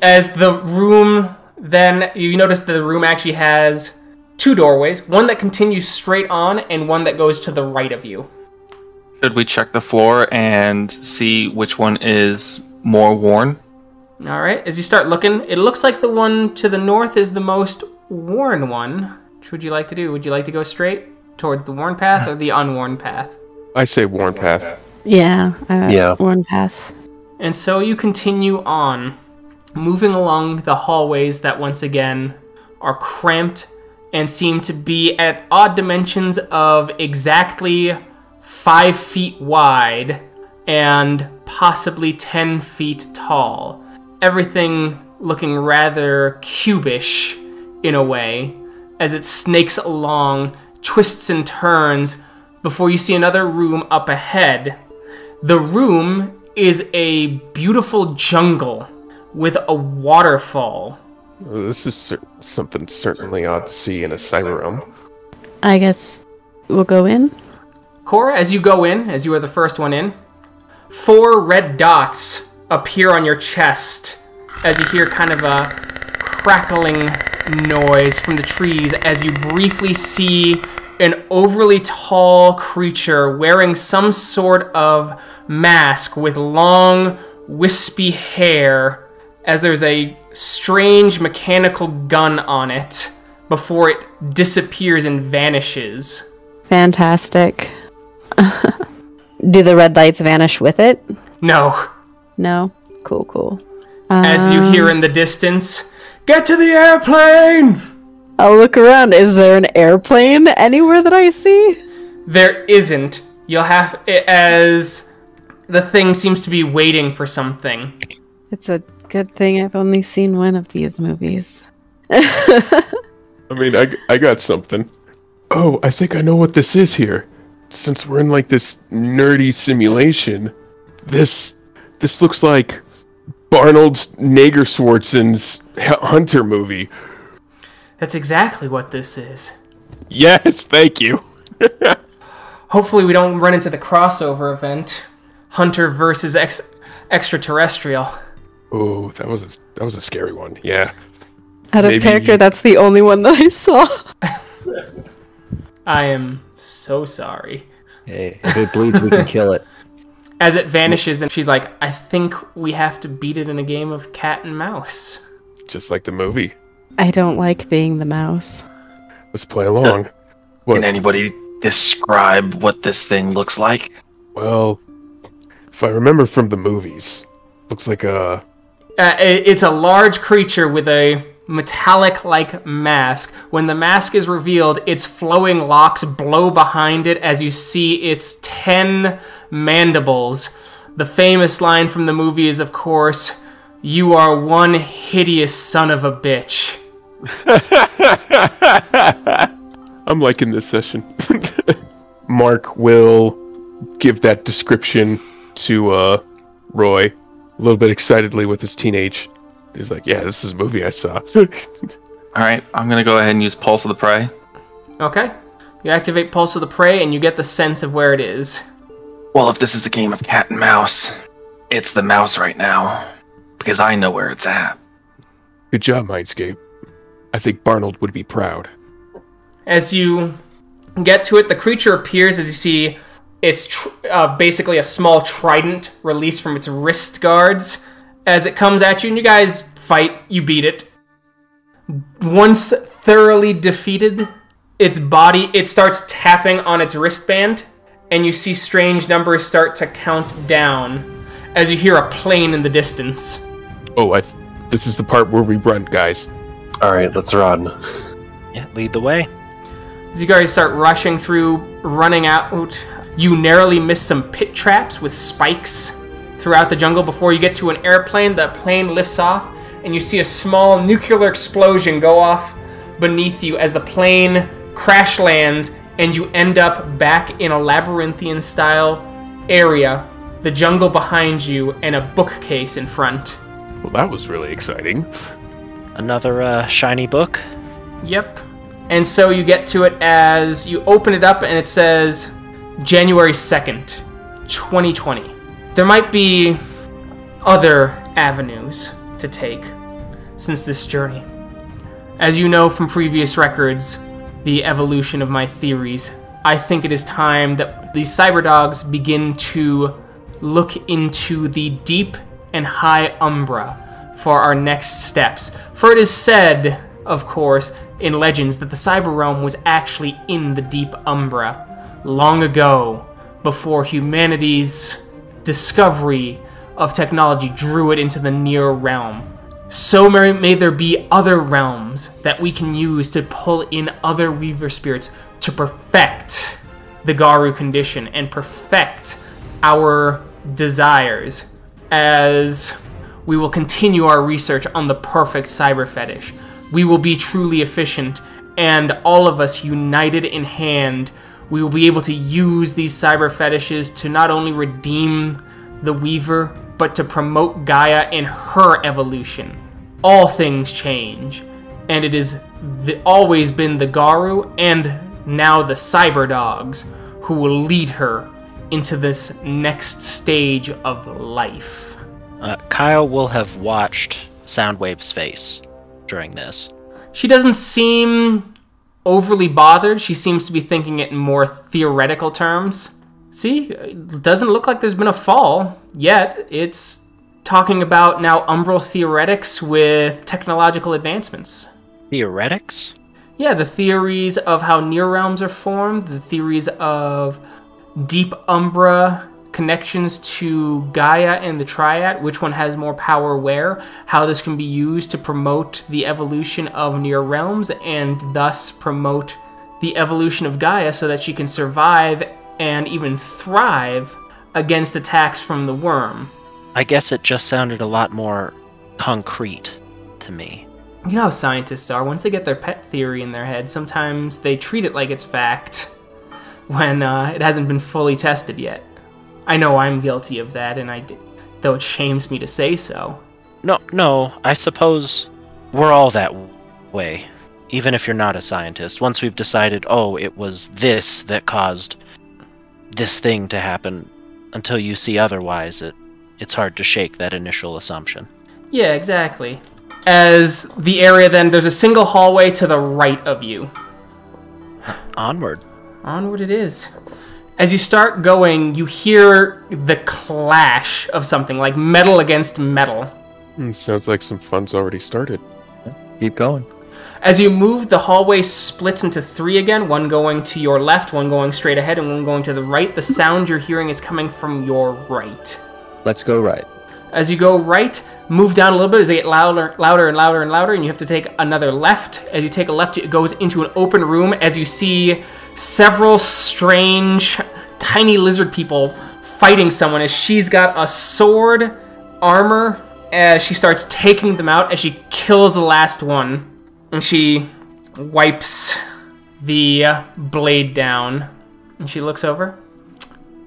As the room, then you notice that the room actually has two doorways one that continues straight on and one that goes to the right of you. Should we check the floor and see which one is more worn? All right, as you start looking, it looks like the one to the north is the most worn one. Which would you like to do? Would you like to go straight towards the worn path or the unworn path? I say Warren Path. Yeah. Uh, Yeah. Worn path. And so you continue on, moving along the hallways that once again are cramped and seem to be at odd dimensions of exactly five feet wide and possibly 10 feet tall. Everything looking rather cubish in a way as it snakes along, twists and turns before you see another room up ahead. The room is a beautiful jungle with a waterfall. This is cer- something certainly odd to see in a cyber realm. I guess we'll go in. Cora, as you go in, as you are the first one in, four red dots appear on your chest as you hear kind of a crackling noise from the trees as you briefly see an overly tall creature wearing some sort of mask with long, wispy hair as there's a strange mechanical gun on it before it disappears and vanishes. Fantastic. Do the red lights vanish with it? No, No. Cool, cool. as you hear um, in the distance, Get to the airplane! I'll look around. Is there an airplane anywhere that I see? There isn't. You'll have it as the thing seems to be waiting for something. It's a good thing I've only seen one of these movies. I mean, I, I got something. Oh, I think I know what this is here. Since we're in like this nerdy simulation, this this looks like Barnold's Nager Swartzen's Hunter movie. That's exactly what this is. Yes, thank you. Hopefully, we don't run into the crossover event Hunter versus ex- extraterrestrial. Oh, that was a, that was a scary one. Yeah. Out of Maybe- character, that's the only one that I saw. I am so sorry. Hey, if it bleeds, we can kill it. As it vanishes, and she's like, I think we have to beat it in a game of cat and mouse. Just like the movie. I don't like being the mouse. Let's play along. What? Can anybody describe what this thing looks like? Well, if I remember from the movies, looks like a. Uh, it's a large creature with a metallic like mask. When the mask is revealed, its flowing locks blow behind it as you see its 10 mandibles. The famous line from the movie is, of course, You are one hideous son of a bitch. I'm liking this session. Mark will give that description to uh, Roy a little bit excitedly with his teenage. He's like, "Yeah, this is a movie I saw." All right, I'm gonna go ahead and use Pulse of the Prey. Okay? You activate Pulse of the Prey and you get the sense of where it is. Well, if this is a game of cat and mouse, it's the mouse right now because I know where it's at. Good job, Mindscape. I think Barnold would be proud. As you get to it, the creature appears as you see it's tr- uh, basically a small trident released from its wrist guards. As it comes at you, and you guys fight, you beat it. Once thoroughly defeated, its body it starts tapping on its wristband, and you see strange numbers start to count down as you hear a plane in the distance. Oh, I. Th- this is the part where we run, guys. All right, let's run. Yeah, lead the way. As you guys start rushing through, running out, you narrowly miss some pit traps with spikes throughout the jungle before you get to an airplane. The plane lifts off, and you see a small nuclear explosion go off beneath you as the plane crash lands, and you end up back in a labyrinthian style area, the jungle behind you, and a bookcase in front. Well, that was really exciting. Another uh, shiny book. Yep. And so you get to it as you open it up and it says January 2nd, 2020. There might be other avenues to take since this journey. As you know from previous records, the evolution of my theories, I think it is time that these cyberdogs begin to look into the deep and high umbra for our next steps. For it is said, of course, in legends that the cyber realm was actually in the deep umbra long ago, before humanity's discovery of technology drew it into the near realm. So may, there be other realms that we can use to pull in other Weaver spirits to perfect the Garou condition and perfect our desires as we will continue our research on the perfect cyber fetish. We will be truly efficient, and all of us united in hand, we will be able to use these cyber fetishes to not only redeem the Weaver, but to promote Gaia in her evolution. All things change, and it has always been the Garou and now the Cyber Dogs who will lead her into this next stage of life. Uh, Kyle will have watched Soundwave's face during this. She doesn't seem overly bothered. She seems to be thinking it in more theoretical terms. See, it doesn't look like there's been a fall yet. It's talking about now umbral theoretics with technological advancements. Theoretics? Yeah, the theories of how near realms are formed, the theories of deep umbra connections to Gaia and the Triad, which one has more power where, how this can be used to promote the evolution of near realms and thus promote the evolution of Gaia so that she can survive and even thrive against attacks from the Wyrm. I guess it just sounded a lot more concrete to me. You know how scientists are. Once they get their pet theory in their head, sometimes they treat it like it's fact when uh, it hasn't been fully tested yet. I know I'm guilty of that, and I, d- though it shames me to say so. No, no. I suppose we're all that way. Even if you're not a scientist, once we've decided, oh, it was this that caused this thing to happen, until you see otherwise, it it's hard to shake that initial assumption. Yeah, exactly. As the area then, there's a single hallway to the right of you. Onward. Onward it is. As you start going, you hear the clash of something like metal against metal. Hmm, sounds like some fun's already started. Keep going. As you move, the hallway splits into three again one going to your left, one going straight ahead, and one going to the right. The sound you're hearing is coming from your right. Let's go right. As you go right, move down a little bit as they get louder, louder and louder and louder, and you have to take another left. As you take a left, it goes into an open room as you see several strange, tiny lizard people fighting someone as she's got a sword, armor, as she starts taking them out as she kills the last one. And she wipes the blade down. And she looks over.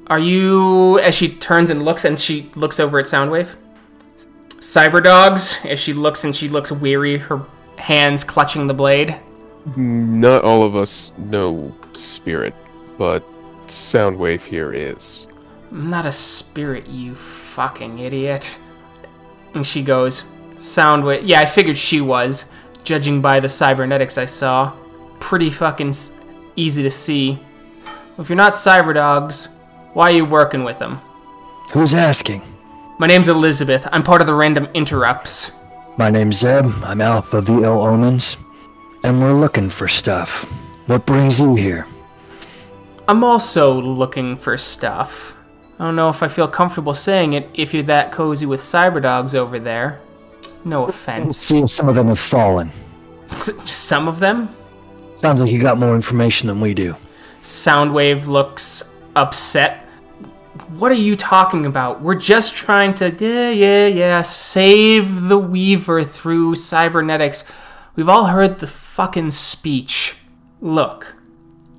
Are you, as she turns and looks, and she looks over at Soundwave? Cyber dogs, as she looks and she looks weary, her hands clutching the blade. Not all of us know spirit, but Soundwave here is. I'm not a spirit, you fucking idiot. And she goes, Soundwave. Yeah, I figured she was, judging by the cybernetics I saw. Pretty fucking easy to see. If you're not cyber dogs, why are you working with them? Who's asking? My name's Elizabeth. I'm part of the Random Interrupts. My name's Zeb. I'm Alpha VL Omens. And we're looking for stuff. What brings you here? I'm also looking for stuff. I don't know if I feel comfortable saying it if you're that cozy with cyber dogs over there. No offense. see some of them have fallen. Some of them? Sounds like you got more information than we do. Soundwave looks upset. What are you talking about? We're just trying to, yeah, yeah, yeah, save the Weaver through cybernetics. We've all heard the fucking speech. Look,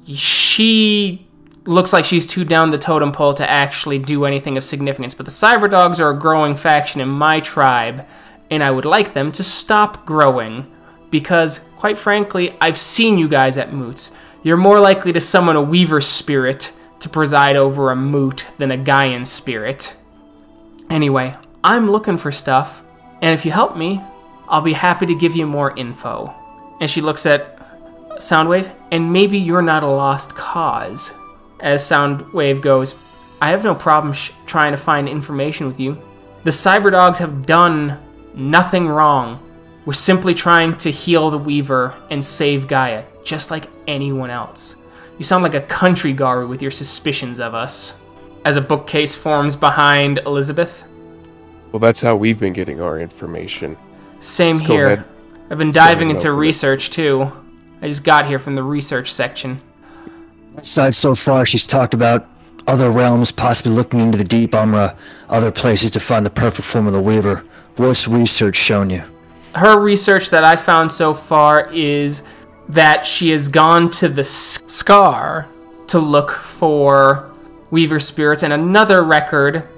she looks like she's too down the totem pole to actually do anything of significance, but the Cyberdogs are a growing faction in my tribe, and I would like them to stop growing. Because, quite frankly, I've seen you guys at moots. You're more likely to summon a Weaver spirit to preside over a moot than a Gaian spirit. Anyway, I'm looking for stuff, and if you help me, I'll be happy to give you more info. And she looks at Soundwave, and maybe you're not a lost cause. As Soundwave goes, I have no problem trying to find information with you. The Cyberdogs have done nothing wrong. We're simply trying to heal the Weaver and save Gaia, just like anyone else. You sound like a country Garou with your suspicions of us. As a bookcase forms behind Elizabeth. Well, that's how we've been getting our information. Same Let's here. I've been Let's diving into open it. research too. I just got here from the research section. Aside so far, she's talked about other realms, possibly looking into the deep Umbra, other places to find the perfect form of the Weaver. What's research shown you? Her research that I found so far is that she has gone to the Scar to look for Weaver spirits, and another record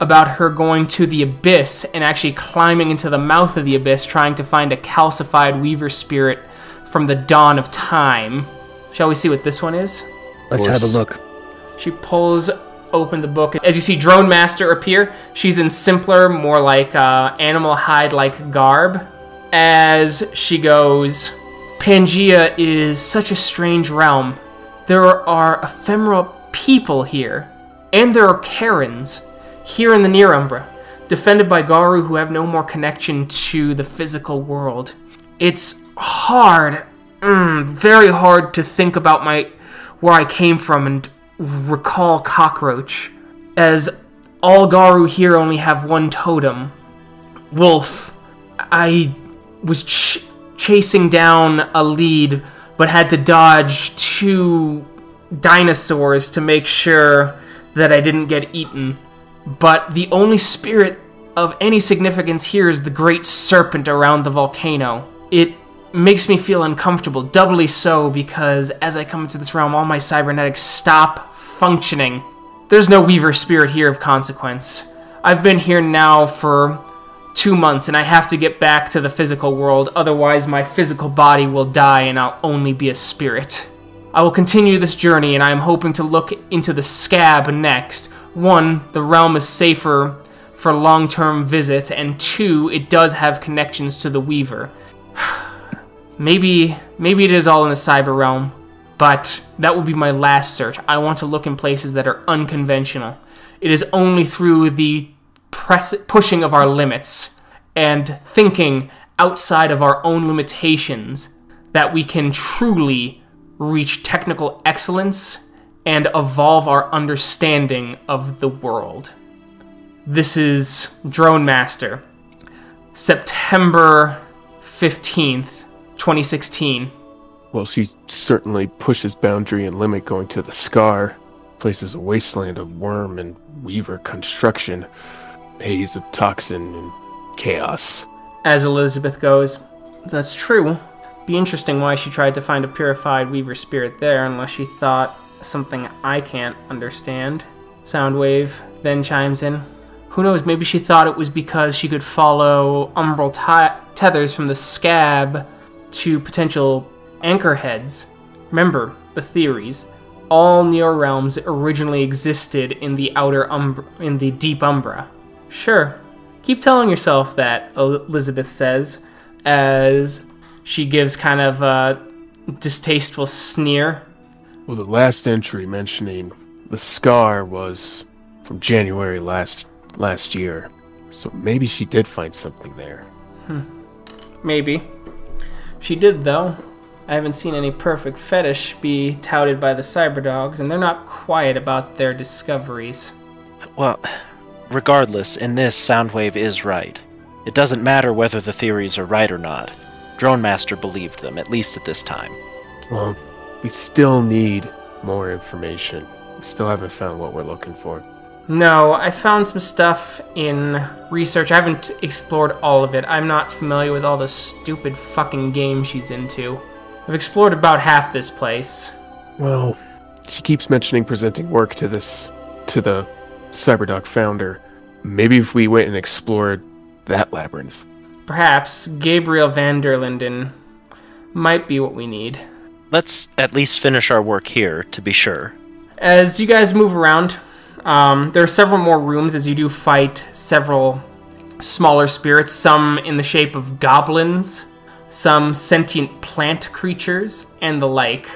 about her going to the Abyss and actually climbing into the mouth of the Abyss trying to find a calcified Weaver spirit from the dawn of time. Shall we see what this one is? Let's have a look. She pulls open the book. As you see Drone Master appear, she's in simpler, more like uh, animal hide like garb. As she goes, Pangea is such a strange realm. There are ephemeral people here, and there are caerns here in the Near Umbra, defended by Garou who have no more connection to the physical world. It's hard, mm, very hard to think about my where I came from and recall Cockroach, as all Garou here only have one totem. Wolf. I was ch- chasing down a lead, but had to dodge two dinosaurs to make sure that I didn't get eaten. But the only spirit of any significance here is the great serpent around the volcano. it makes me feel uncomfortable, doubly so because as I come into this realm, all my cybernetics stop functioning. There's no Weaver spirit here of consequence. I've been here now for two months and I have to get back to the physical world, otherwise, my physical body will die and I'll only be a spirit. I will continue this journey and I am hoping to look into the scab next. One, the realm is safer for long term visits, and two, it does have connections to the Weaver. maybe maybe it is all in the cyber realm, but that will be my last search. I want to look in places that are unconventional. It is only through the press pushing of our limits and thinking outside of our own limitations that we can truly reach technical excellence and evolve our understanding of the world. This is Drone Master, September 15th, 2016. Well, she certainly pushes boundary and limit going to the Scar. places a wasteland of Wyrm and weaver construction, haze of toxin and chaos. As Elizabeth goes, that's true. Be interesting why she tried to find a purified weaver spirit there, unless she thought something I can't understand. Soundwave then chimes in. Who knows, maybe she thought it was because she could follow umbral tethers from the scab to potential anchor heads. Remember the theories. All near realms originally existed in the outer umbra, in the deep umbra. Sure, keep telling yourself that, Elizabeth says, as she gives kind of a distasteful sneer. Well, the last entry mentioning the scar was from January last last year, so maybe she did find something there. Hmm. Maybe. She did, though. I haven't seen any perfect fetish be touted by the cyberdogs, and they're not quiet about their discoveries. Well, regardless, in this, Soundwave is right. It doesn't matter whether the theories are right or not. Drone Master believed them, at least at this time. Well, we still need more information. We still haven't found what we're looking for. No, I found some stuff in research. I haven't explored all of it. I'm not familiar with all the stupid fucking games she's into. I've explored about half this place. Well, she keeps mentioning presenting work to this to the Cyberdog founder. Maybe if we went and explored that labyrinth. Perhaps Gabriel van der Linden might be what we need. Let's at least finish our work here, to be sure. As you guys move around, um, there are several more rooms as you do fight several smaller spirits, some in the shape of goblins, some sentient plant creatures, and the like.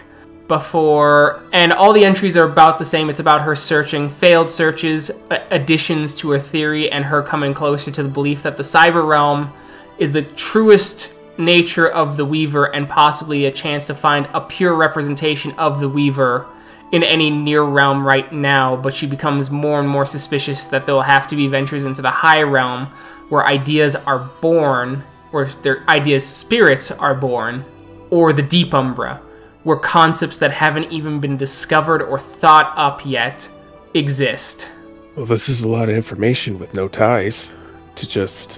Before, and all the entries are about the same. It's about her searching failed searches, additions to her theory, and her coming closer to the belief that the cyber realm is the truest nature of the Weaver and possibly a chance to find a pure representation of the Weaver in any near realm right now, but she becomes more and more suspicious that there will have to be ventures into the high realm where ideas are born, where their ideas spirits are born, or the deep umbra, where concepts that haven't even been discovered or thought up yet exist. Well, this is a lot of information with no ties to just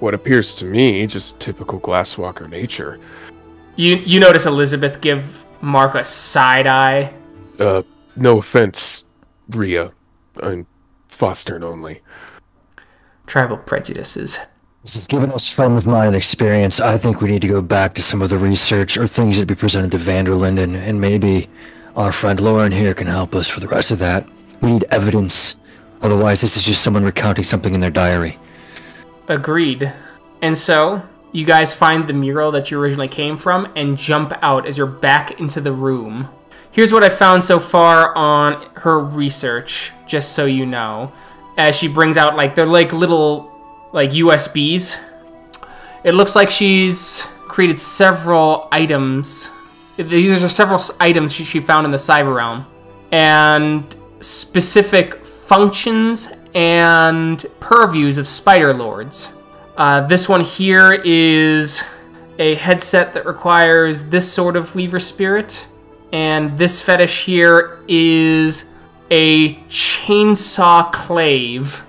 what appears to me just typical glasswalker nature. You you notice Elizabeth give Mark a side eye. Uh, no offense, Ria. I'm Fostern only. Tribal prejudices. This has given us friend of mine experience. I think we need to go back to some of the research or things that be presented to Vanderlinden, and maybe our friend Lauren here can help us for the rest of that. We need evidence. Otherwise, this is just someone recounting something in their diary. Agreed. And so, you guys find the mural that you originally came from and jump out as you're back into the room. Here's what I found so far on her research, just so you know. As she brings out, like, they're like little, like, USBs. It looks like she's created several items. These are several items she, she found in the cyber realm. And specific functions and purviews of Spider Lords. Uh, this one here is a headset that requires this sort of Weaver Spirit, and this fetish here is a chainsaw klaive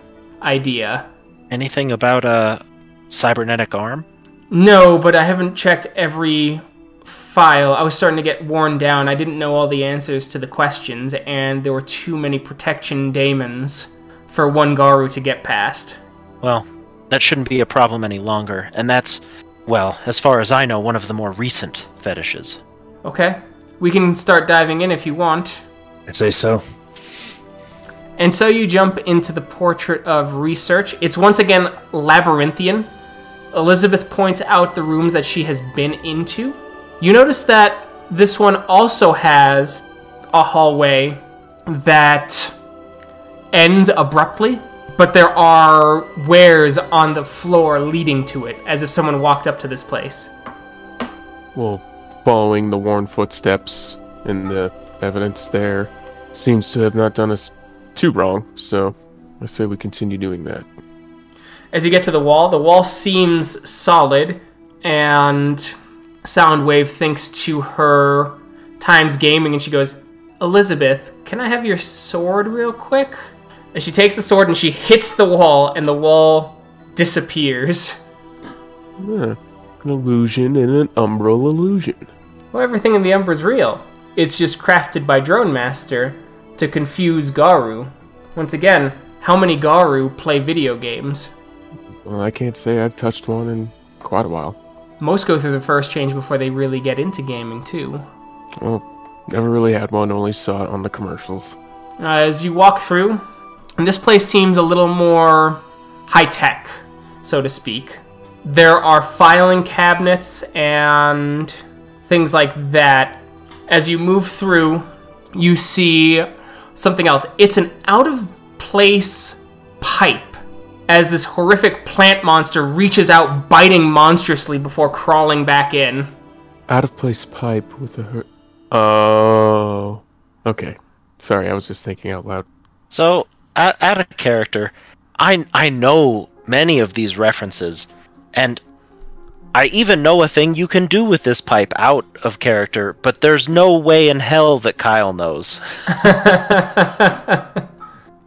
idea. Anything about a cybernetic arm? No, but I haven't checked every file. I was starting to get worn down. I didn't know all the answers to the questions, and there were too many protection daemons for one Garou to get past. Well, that shouldn't be a problem any longer, and that's, well, as far as I know, one of the more recent fetishes. Okay? We can start diving in if you want. I'd say so. And so you jump into the portrait of research. It's once again labyrinthian. Elizabeth points out the rooms that she has been into. You notice that this one also has a hallway that ends abruptly, but there are wears on the floor leading to it, as if someone walked up to this place. Well, following the worn footsteps and the evidence there seems to have not done us too wrong, so I say we continue doing that. As you get to the wall, the wall seems solid, and Soundwave thinks to her times gaming and she goes, Elizabeth, can I have your sword real quick? And she takes the sword and she hits the wall, and the wall disappears. Yeah, an illusion and an umbral illusion. Well, everything in the Umbra is real. It's just crafted by Drone Master to confuse Garou. Once again, how many Garou play video games? Well, I can't say I've touched one in quite a while. Most go through the first change before they really get into gaming, too. Well, never really had one, only saw it on the commercials. Uh, as you walk through, and this place seems a little more high tech, so to speak. There are filing cabinets and things like that. As you move through, you see something else. It's an out of place pipe as this horrific plant monster reaches out, biting monstrously before crawling back in. Out of place pipe with a hurt. Oh. Okay. Sorry, I was just thinking out loud. So, out, out of character, I I know many of these references, and I even know a thing you can do with this pipe out of character, but there's no way in hell that Kyle knows.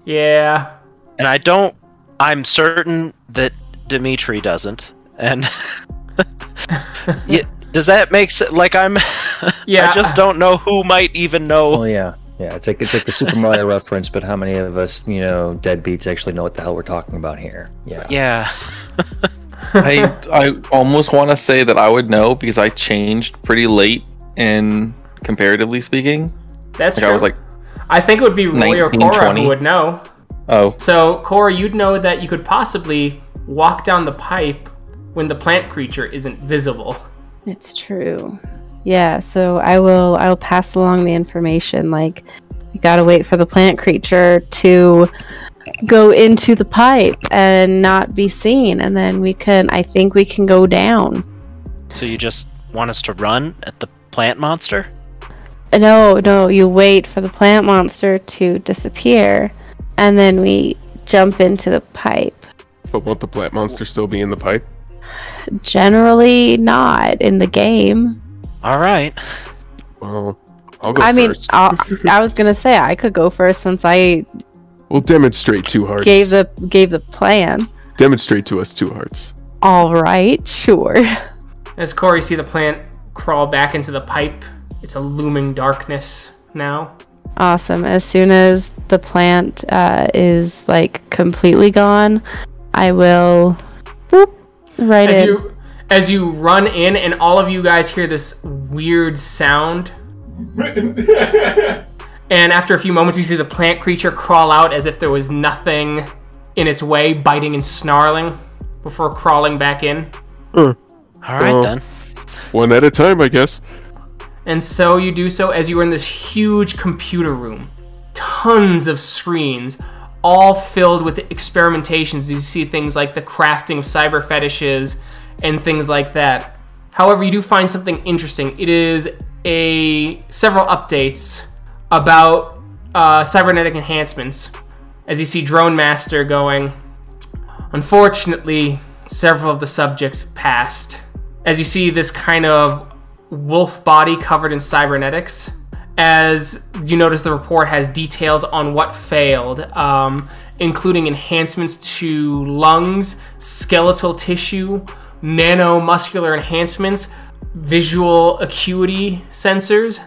yeah. And I don't. I'm certain that Dimitri doesn't. And yeah, does that make sense? Like I'm. Yeah. I just don't know who might even know. Oh yeah, yeah. It's like it's like the Super Mario reference, but how many of us, you know, deadbeats actually know what the hell we're talking about here? Yeah. Yeah. I I almost want to say that I would know because I changed pretty late in comparatively speaking. That's like true. I was like, I think it would be Roy or Cora 20. who would know. oh, So, Cora, you'd know that you could possibly walk down the pipe when the plant creature isn't visible. It's true. Yeah, so I will I will pass along the information like you got to wait for the plant creature to go into the pipe and not be seen and then we can I think we can go down. So you just want us to run at the plant monster? No, no, you wait for the plant monster to disappear and then we jump into the pipe. But won't the plant monster still be in the pipe? Generally not in the game. All right. Well, I'll go I mean, first. I'll, I was gonna say I could go first since I we'll demonstrate two hearts. gave the gave the plan. Demonstrate to us two hearts. All right, sure. As Corey see the plant crawl back into the pipe. It's a looming darkness now. Awesome. As soon as the plant uh, is like completely gone, I will whoop, right As in. you as you run in and all of you guys hear this weird sound. and after a few moments you see the plant creature crawl out as if there was nothing in its way, biting and snarling before crawling back in. Mm. All right Well- then. One at a time, I guess. And so you do so as you are in this huge computer room. Tons of screens, all filled with experimentations. You see things like the crafting of cyber fetishes and things like that. However, you do find something interesting. It is a several updates about uh, cybernetic enhancements. As you see Drone Master going, unfortunately, several of the subjects passed. As you see this kind of wolf body covered in cybernetics. As you notice, the report has details on what failed, um, including enhancements to lungs, skeletal tissue, nanomuscular enhancements, visual acuity sensors,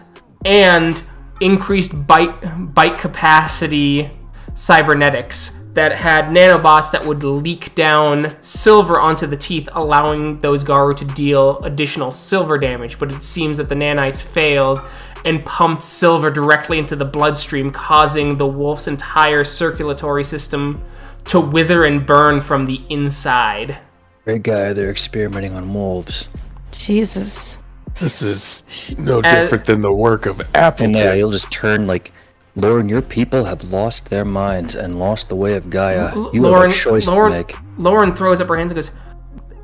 and increased bite bite capacity cybernetics that had nanobots that would leak down silver onto the teeth, allowing those Garou to deal additional silver damage. But it seems that the nanites failed and pumped silver directly into the bloodstream, causing the wolf's entire circulatory system to wither and burn from the inside. Great guy, they're experimenting on wolves. Jesus. This is no As- different than the work of Appleton. And yeah, you'll just turn like, Lauren, your people have lost their minds and lost the way of Gaia. You Lauren, have a choice Lauren, to make. Lauren throws up her hands and goes,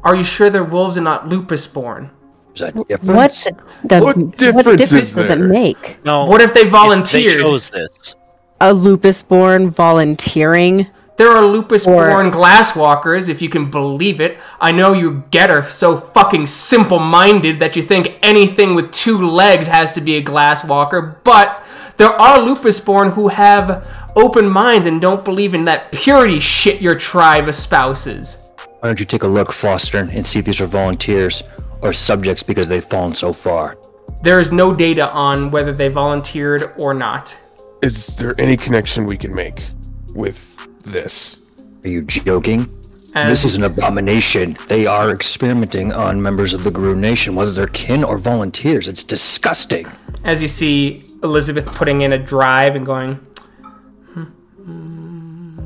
Are you sure they're wolves and not lupus born? Is? What's the What what difference difference, is does it make? No. What if they if volunteered? They chose this. A lupus born volunteering? There are lupus born glasswalkers, if you can believe it. I know you get are so fucking simple minded that you think anything with two legs has to be a glasswalker, but there are lupus born who have open minds and don't believe in that purity shit your tribe espouses. Why don't you take a look, Foster, and see if these are volunteers or subjects because they've fallen so far? There is no data on whether they volunteered or not. Is there any connection we can make with this? Are you joking? As- This is an abomination. They are experimenting on members of the Garou Nation, whether they're kin or volunteers. It's disgusting. as you see Elizabeth putting in a drive and going, "Hmm, hmm."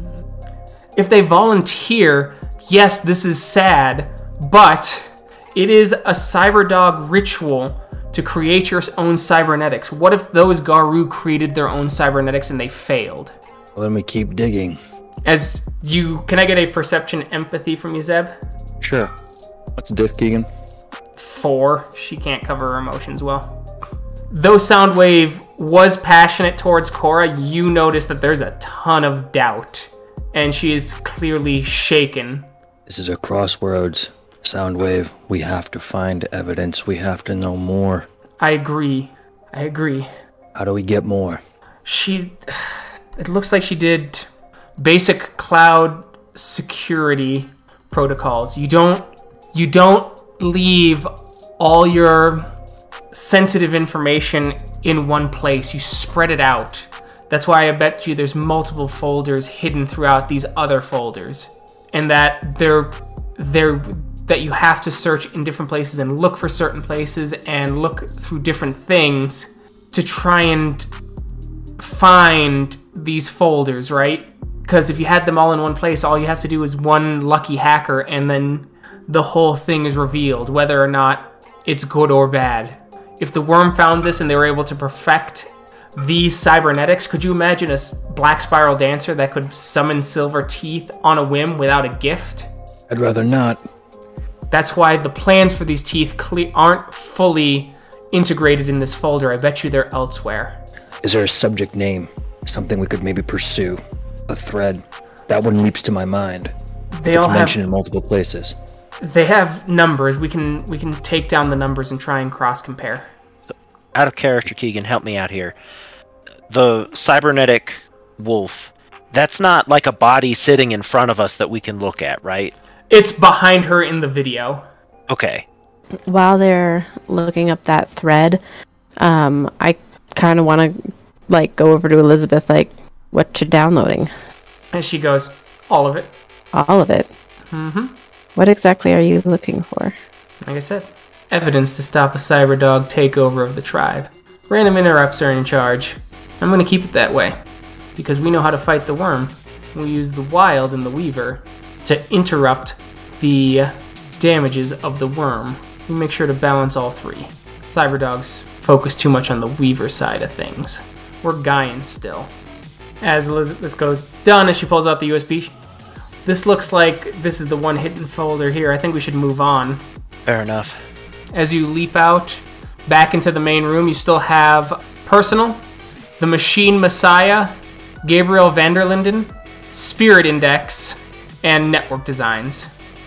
if they volunteer, yes, this is sad, but it is a cyberdog ritual to create your own cybernetics. What if those Garou created their own cybernetics and they failed? Well, let me keep digging. As you, can I get a perception empathy from you, Zeb? Sure. What's diff, Keegan? four. She can't cover her emotions well. Though Soundwave was passionate towards Cora, you notice that there's a ton of doubt, and she is clearly shaken. This is a crossroads. Soundwave, we have to find evidence. We have to know more. I agree. I agree. How do we get more? She. It looks like she did basic cloud security protocols. You don't. You don't leave all your sensitive information in one place. You spread it out. That's why I bet you there's multiple folders hidden throughout these other folders, and that they're they're that you have to search in different places and look for certain places and look through different things to try and find these folders, right? Because if you had them all in one place, all you have to do is one lucky hacker, and then the whole thing is revealed, whether or not it's good or bad. If the Wyrm found this and they were able to perfect these cybernetics, could you imagine a black spiral dancer that could summon silver teeth on a whim without a gift? I'd rather not. That's why the plans for these teeth cle- aren't fully integrated in this folder. I bet you they're elsewhere. Is there a subject name? Something we could maybe pursue? A thread? That one leaps to my mind. They it's all have mentioned in multiple places. they have numbers. We can we can take down the numbers and try and cross compare. Out of character, Keegan, help me out here. The cybernetic wolf. That's not like a body sitting in front of us that we can look at, right? It's behind her in the video. Okay. While they're looking up that thread, um, I kind of want to like go over to Elizabeth, like, what you're downloading? And she goes, all of it. All of it. Mm-hmm. What exactly are you looking for? Like I said, evidence to stop a cyberdog takeover of the tribe. Random interrupts are in charge. I'm gonna keep it that way. Because we know how to fight the Wyrm. We use the wild and the weaver to interrupt the damages of the Wyrm. We make sure to balance all three. Cyberdogs focus too much on the weaver side of things. We're Gaians still. As Elizabeth goes, done as she pulls out the USB. This looks like this is the one hidden folder here. I think we should move on. Fair enough. As you leap out back into the main room, you still have Personal, the Machine Messiah, Gabriel Vanderlinden, Spirit Index, and Network Designs.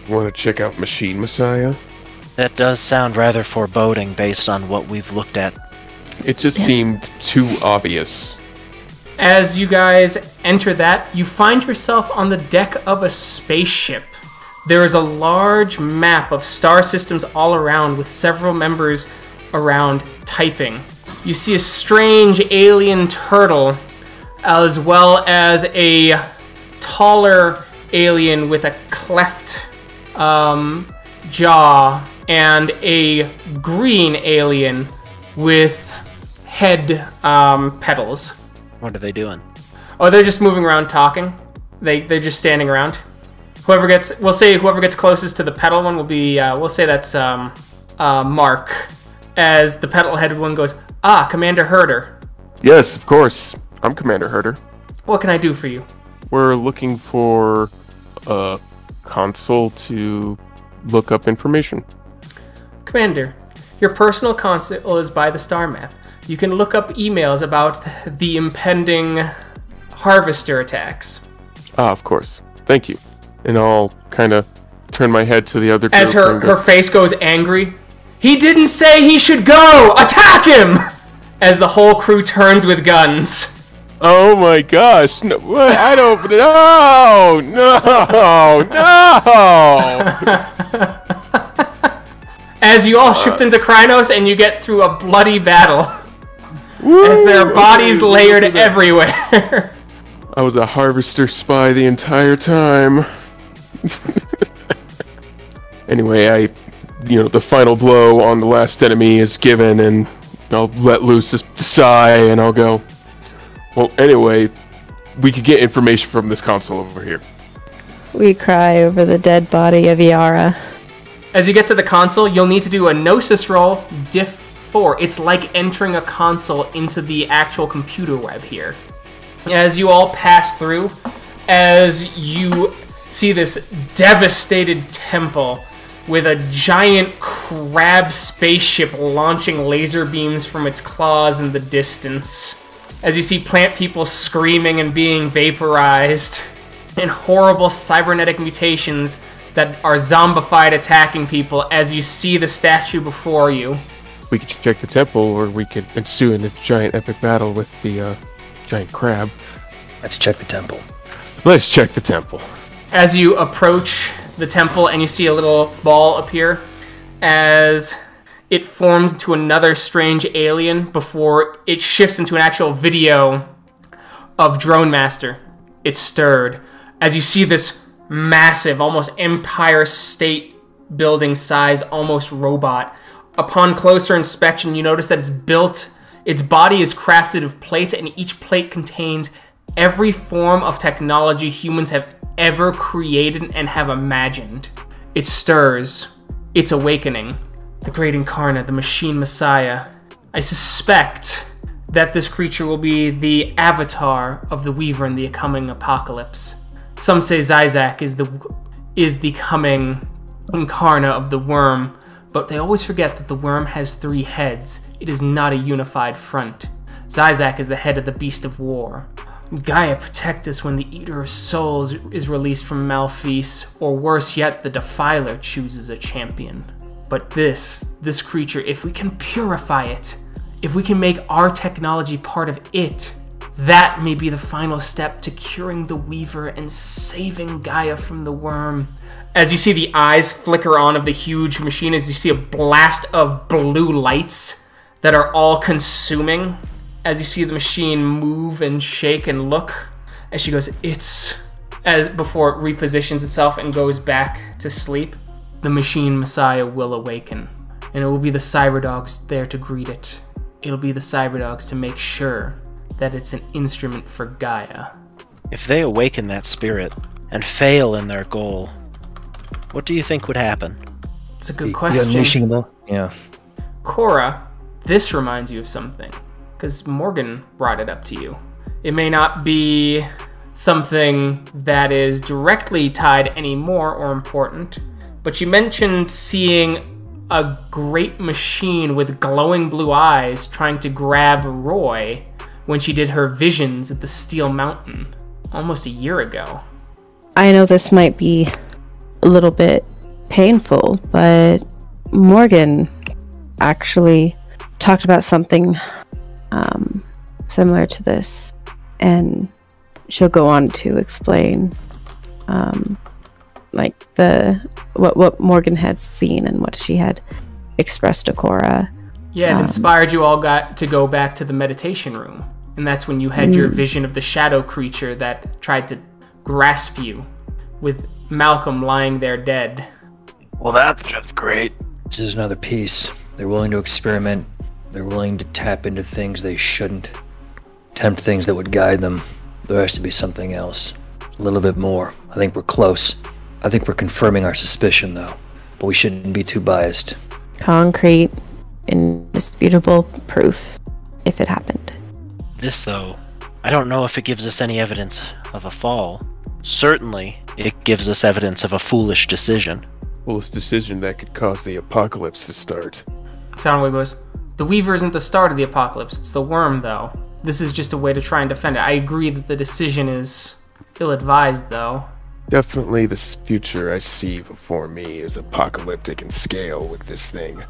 Want to check out Machine Messiah? That does sound rather foreboding based on what we've looked at. It just seemed too obvious. As you guys enter that, you find yourself on the deck of a spaceship. There is a large map of star systems all around with several members around typing. You see a strange alien turtle as well as a taller alien with a cleft um, jaw and a green alien with head um, petals. What are they doing? Oh, they're just moving around talking. They they're just standing around. Whoever gets, we'll say whoever gets closest to the pedal one will be. Uh, we'll say that's um, uh, Mark. As the pedal-headed one goes, ah, Commander Herder. Yes, of course. I'm Commander Herder. What can I do for you? We're looking for a console to look up information. Commander, your personal console is by the star map. You can look up emails about the impending harvester attacks. Ah, of course. Thank you. And I'll kind of turn my head to the other As her, her face goes angry. He didn't say he should go! Attack him! As the whole crew turns with guns. Oh my gosh! No? I don't. No! No! No! As you all shift into Crinos and you get through a bloody battle. As there are bodies layered everywhere. I was a harvester spy the entire time. anyway, I, you know, the final blow on the last enemy is given, and I'll let loose a sigh, and I'll go. Well, anyway, we could get information from this console over here. We cry over the dead body of Yara. As you get to the console, you'll need to do a Gnosis roll, diff 4. It's like entering a console into the actual computer web here. As you all pass through, as you see this devastated temple with a giant crab spaceship launching laser beams from its claws in the distance. As you see plant people screaming and being vaporized, and horrible cybernetic mutations that are zombified attacking people as you see the statue before you. We could check the temple, or we could ensue in a giant epic battle with the uh, giant crab. Let's check the temple. Let's check the temple. as you approach the temple and you see a little ball appear as it forms into another strange alien before it shifts into an actual video of Drone Master. It's stirred as you see this massive, almost Empire State building sized, almost robot. Upon closer inspection, you notice that it's built, its body is crafted of plates, and each plate contains every form of technology humans have ever created and have imagined. It stirs. It's awakening. The great incarnate, the machine messiah. I suspect that this creature will be the avatar of the Weaver in the coming apocalypse. Some say Zhyzhak is the is the coming incarnate of the Wyrm, but they always forget that the Wyrm has three heads. It is not a unified front. Zhyzhak is the head of the beast of war. Gaia protect us when the Eater of Souls is released from Malfeas, or worse yet, the Defiler chooses a champion. But this, this creature, if we can purify it, if we can make our technology part of it, that may be the final step to curing the Weaver and saving Gaia from the Wyrm. As you see the eyes flicker on of the huge machine, as you see a blast of blue lights that are all consuming, as you see the machine move and shake and look, as she goes, it's as before it repositions itself and goes back to sleep, the machine messiah will awaken. And it will be the cyberdogs there to greet it. It'll be the cyberdogs to make sure that it's an instrument for Gaia. If they awaken that spirit and fail in their goal, what do you think would happen? It's a good The question. unleashing the yeah. Cora, this reminds you of something. Because Morgan brought it up to you. It may not be something that is directly tied anymore or important, but you mentioned seeing a great machine with glowing blue eyes trying to grab Roy when she did her visions at the Steel Mountain almost a year ago. I know this might be a little bit painful, but Morgan actually talked about something um, similar to this, and she'll go on to explain um, like the what what Morgan had seen and what she had expressed to Cora. Yeah, it Um, inspired you all got to go back to the meditation room. And that's when you had your Mm. vision of the shadow creature that tried to grasp you with Malcolm lying there dead. Well, that's just great. This is another piece. They're willing to experiment. They're willing to tap into things they shouldn't. Tempt things that would guide them. There has to be something else. A little bit more. I think we're close. I think we're confirming our suspicion, though. But we shouldn't be too biased. Concrete, indisputable proof if it happened. This, though, I don't know if it gives us any evidence of a fall. Certainly, it gives us evidence of a foolish decision. Foolish decision that could cause the apocalypse to start. Soundwave goes, The Weaver isn't the start of the apocalypse, it's the Wyrm, though. This is just a way to try and defend it. I agree that the decision is ill advised, though. Definitely the s- future I see before me is apocalyptic in scale with this thing.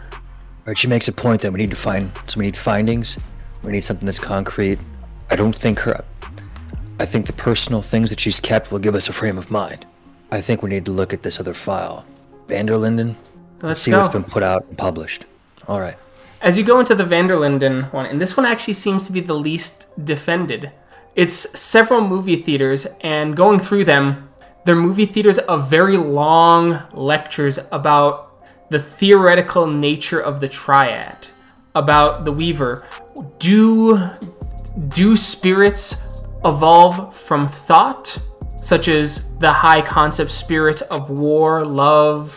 Right, she makes a point that we need to find, so we need findings. We need something that's concrete. I don't think her. I think the personal things that she's kept will give us a frame of mind. I think we need to look at this other file, Vanderlinden. and Let's see go. what's been put out and published. All right. As you go into the Vanderlinden one, and this one actually seems to be the least defended. It's several movie theaters, and going through them, they're movie theaters of very long lectures about the theoretical nature of the triad, about the Weaver. Do do spirits evolve from thought, such as the high concept spirits of war, love,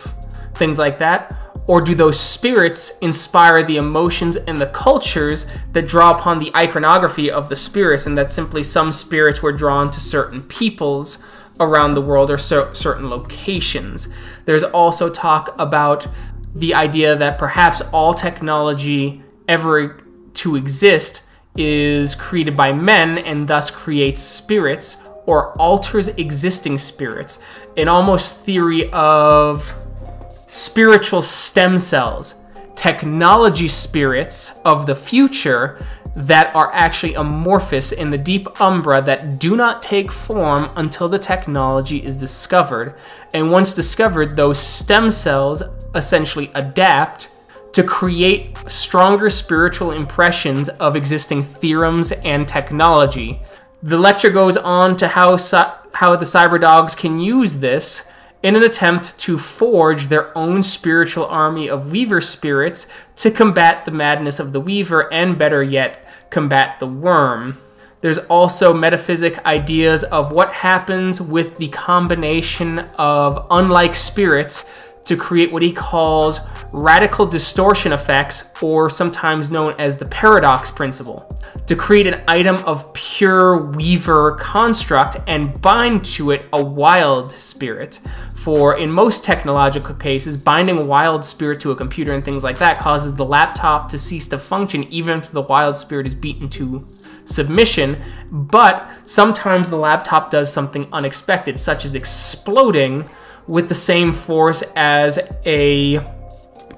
things like that? Or do those spirits inspire the emotions and the cultures that draw upon the iconography of the spirits, and that simply some spirits were drawn to certain peoples around the world or cer- certain locations? There's also talk about the idea that perhaps all technology ever to exist is created by men and thus creates spirits or alters existing spirits. An almost theory of spiritual stem cells, technology spirits of the future that are actually amorphous in the deep umbra that do not take form until the technology is discovered. And once discovered, those stem cells essentially adapt to create stronger spiritual impressions of existing theorems and technology. The lecture goes on to how how the cyber dogs can use this in an attempt to forge their own spiritual army of weaver spirits to combat the madness of the weaver and better yet combat the Wyrm. There's also metaphysic ideas of what happens with the combination of unlike spirits to create what he calls radical distortion effects, or sometimes known as the paradox principle, to create an item of pure Weaver construct and bind to it a wild spirit. For in most technological cases, binding a wild spirit to a computer and things like that causes the laptop to cease to function even if the wild spirit is beaten to submission, but sometimes the laptop does something unexpected, such as exploding with the same force as a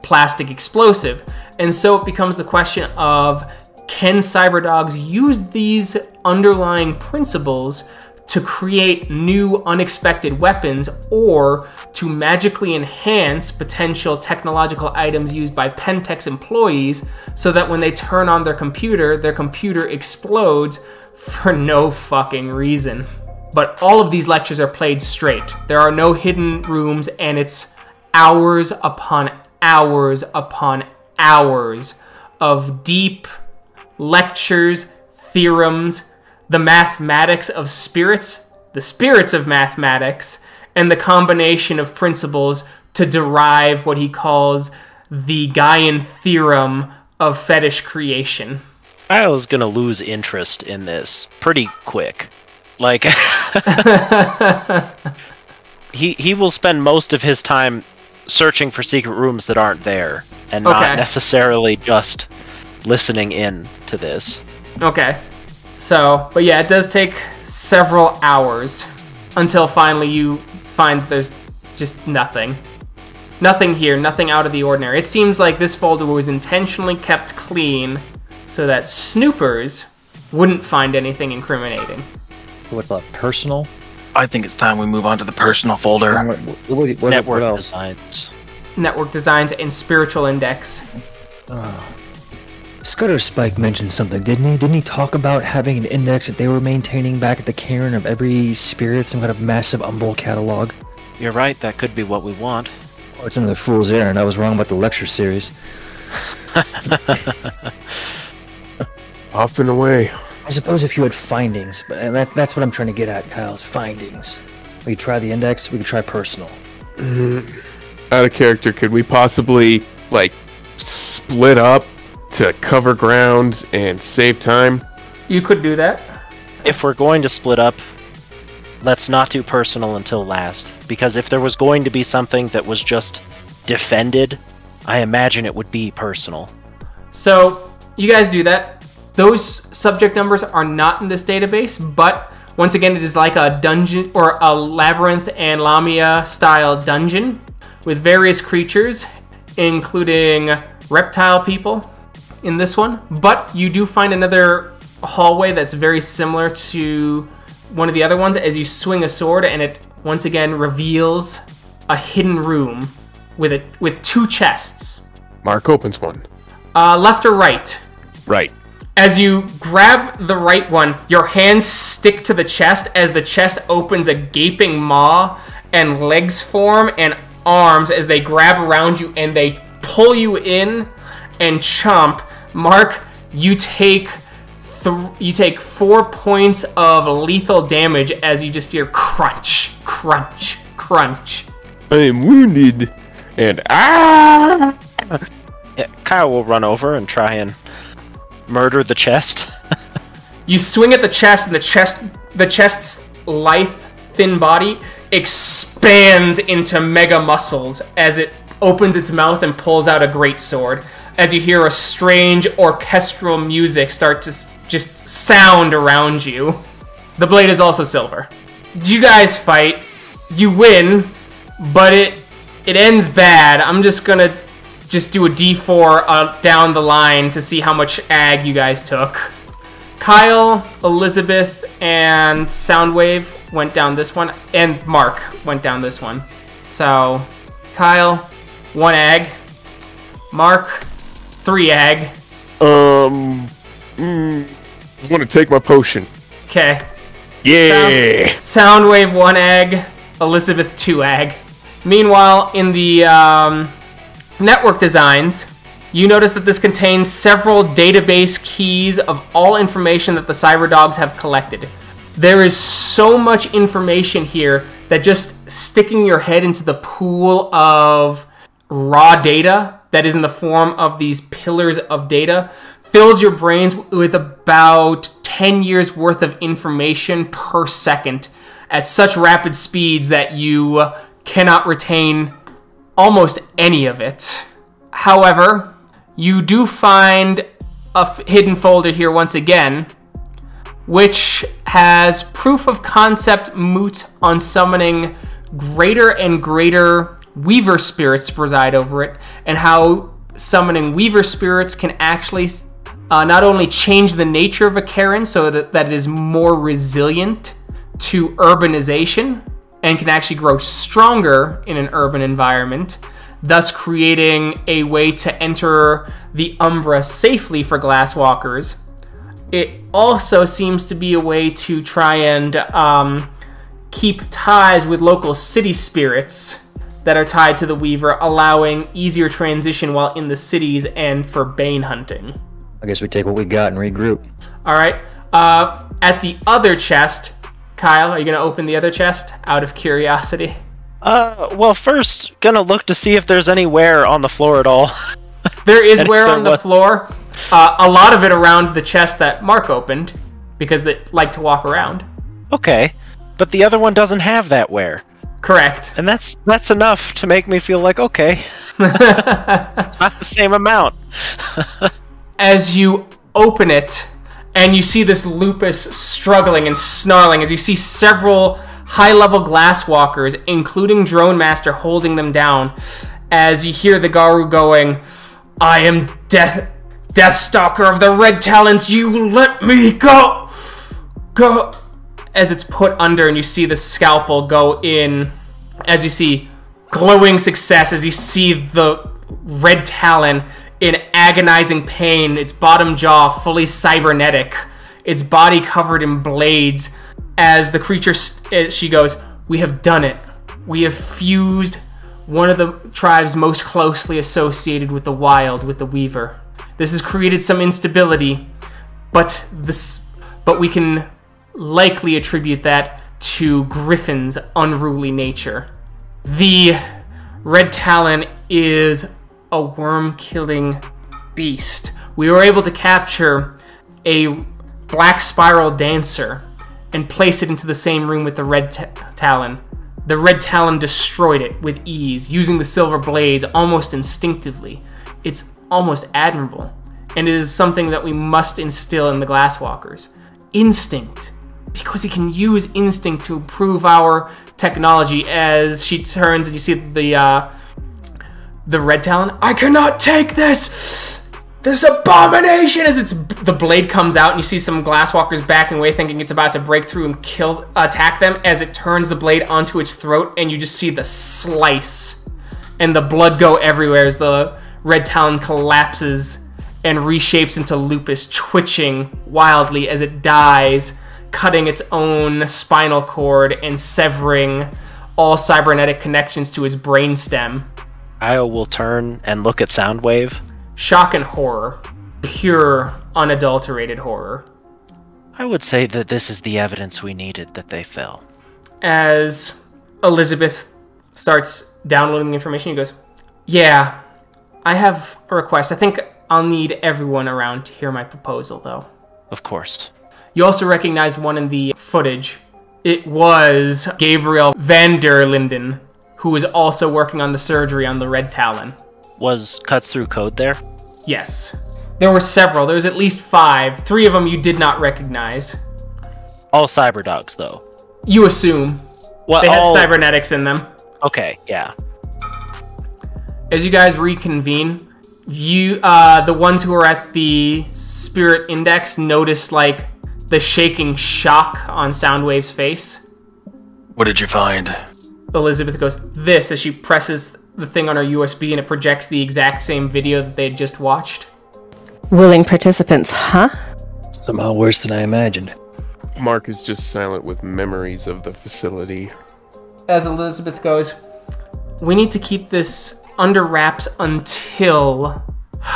plastic explosive. And so it becomes the question of can cyberdogs use these underlying principles to create new unexpected weapons or to magically enhance potential technological items used by Pentex employees so that when they turn on their computer, their computer explodes for no fucking reason. But all of these lectures are played straight. There are no hidden rooms, and it's hours upon hours upon hours of deep lectures, theorems, the mathematics of spirits, the spirits of mathematics, and the combination of principles to derive what he calls the Gaian theorem of fetish creation. I was gonna lose interest in this pretty quick. Like he he will spend most of his time searching for secret rooms that aren't there and Okay. not necessarily just listening in to this. Okay. So, but yeah, it does take several hours until finally you find there's just nothing. Nothing here, nothing out of the ordinary. It seems like this folder was intentionally kept clean so that snoopers wouldn't find anything incriminating. So what's that? Personal? I think it's time we move on to the personal folder. What, what, what, what Network else? designs. Network designs and spiritual index. Uh, Scudder Spike mentioned something, didn't he? Didn't he talk about having an index that they were maintaining back at the caern of every spirit, some kind of massive Umbral catalog? You're right. That could be what we want. Or it's another fool's errand. I was wrong about the lecture series. Off and away. I suppose if you had findings, but and that, that's what I'm trying to get at, Kyle's findings. We could try the index, we could try personal. Mm-hmm. Out of character, could we possibly like split up to cover ground and save time? You could do that. If we're going to split up, let's not do personal until last. Because if there was going to be something that was just defended, I imagine it would be personal. So you guys do that. Those subject numbers are not in this database, but once again, it is like a dungeon or a labyrinth and Lamia style dungeon with various creatures, including reptile people in this one. But you do find another hallway that's very similar to one of the other ones as you swing a sword, and it once again reveals a hidden room with it with two chests, Mark opens one. uh, left or right. Right. As you grab the right one, your hands stick to the chest as the chest opens a gaping maw and legs form and arms as they grab around you and they pull you in and chomp. Mark, you take th- you take 4 points of lethal damage as you just hear crunch, crunch, crunch. I am wounded. And ah! Yeah, Kyle will run over and try and murder the chest. You swing at the chest, and the chest, the chest's lithe, thin body expands into mega muscles as it opens its mouth and pulls out a great sword. As you hear a strange orchestral music start to just sound around you, the blade is also silver. You guys fight. You win, but it it ends bad. I'm just gonna just do a D4 uh, down the line to see how much ag you guys took. Kyle, Elizabeth, and Soundwave went down this one, and Mark went down this one. So, Kyle, one ag. Mark, three ag. Um, mm, I want to take my potion. Okay. Yeah. Soundwave, one ag. Elizabeth, two ag. Meanwhile, in the um, network designs, you notice that this contains several database keys of all information that the cyber dogs have collected. There is so much information here that just sticking your head into the pool of raw data that is in the form of these pillars of data fills your brains with about 10 years worth of information per second at such rapid speeds that you cannot retain almost any of it. However, you do find a hidden folder here once again, which has proof of concept moot on summoning greater and greater Weaver spirits to preside over it, and how summoning Weaver spirits can actually uh, not only change the nature of a caern so that, that it is more resilient to urbanization and can actually grow stronger in an urban environment, thus creating a way to enter the Umbra safely for glasswalkers. It also seems to be a way to try and um, keep ties with local city spirits that are tied to the Weaver, allowing easier transition while in the cities and for Bane hunting. I guess we take what we got and regroup. All right. Uh, at the other chest, Kyle, are you going to open the other chest out of curiosity? Uh, well, first, gonna look to see if there's any wear on the floor at all. There is wear on the was- floor. Uh, a lot of it around the chest that Mark opened because they like to walk around. Okay, but the other one doesn't have that wear, Correct. and that's that's enough to make me feel like okay, it's not the same amount. as you open it and you see this lupus struggling and snarling as you see several high level glass walkers including drone master holding them down as you hear the garou going i am death death stalker of the red talons. You let me go go. As it's put under and you see the scalpel go in as you see glowing success as you see the red talon in agonizing pain. Its bottom jaw fully cybernetic. Its body covered in blades. As the creature uh, she goes we have done it. We have fused one of the tribes most closely associated with the wild with the weaver. This has created some instability but this but we can likely attribute that to Griffin's unruly nature. The Red Talon is a Wyrm killing beast. We were able to capture a black spiral dancer and place it into the same room with the Red Talon. The Red Talon destroyed it with ease, using the silver blades almost instinctively. It's almost admirable, and it is something that we must instill in the Glasswalkers. Instinct because he can use instinct to improve our technology as she turns and you see the uh, the red talon. I cannot take this! This abomination! As it's the blade comes out and you see some glasswalkers backing away thinking it's about to break through and kill attack them. As it turns the blade onto its throat and you just see the slice and the blood go everywhere as the red talon collapses and reshapes into lupus twitching wildly as it dies cutting its own spinal cord and severing all cybernetic connections to its brainstem. Io will turn and look at Soundwave. Shock and horror. Pure, unadulterated horror. I would say that this is the evidence we needed that they fell. As Elizabeth starts downloading the information, he goes, Yeah, I have a request. I think I'll need everyone around to hear my proposal, though. Of course. You also recognized one in the footage. It was Gabriel van der Linden, who was also working on the surgery on the Red Talon. Was cuts through code there? Yes. There were several. There was at least five. Three of them you did not recognize. All cyber dogs, though. You assume. What? They had all... cybernetics in them. Okay, yeah. As you guys reconvene, you uh the ones who are at the spirit index notice like the shaking shock on Soundwave's face. What did you find? Elizabeth goes, This, as she presses the thing on her USB and it projects the exact same video that they had just watched. Willing participants, huh? Somehow worse than I imagined. Mark is just silent with memories of the facility. As Elizabeth goes, We need to keep this under wraps until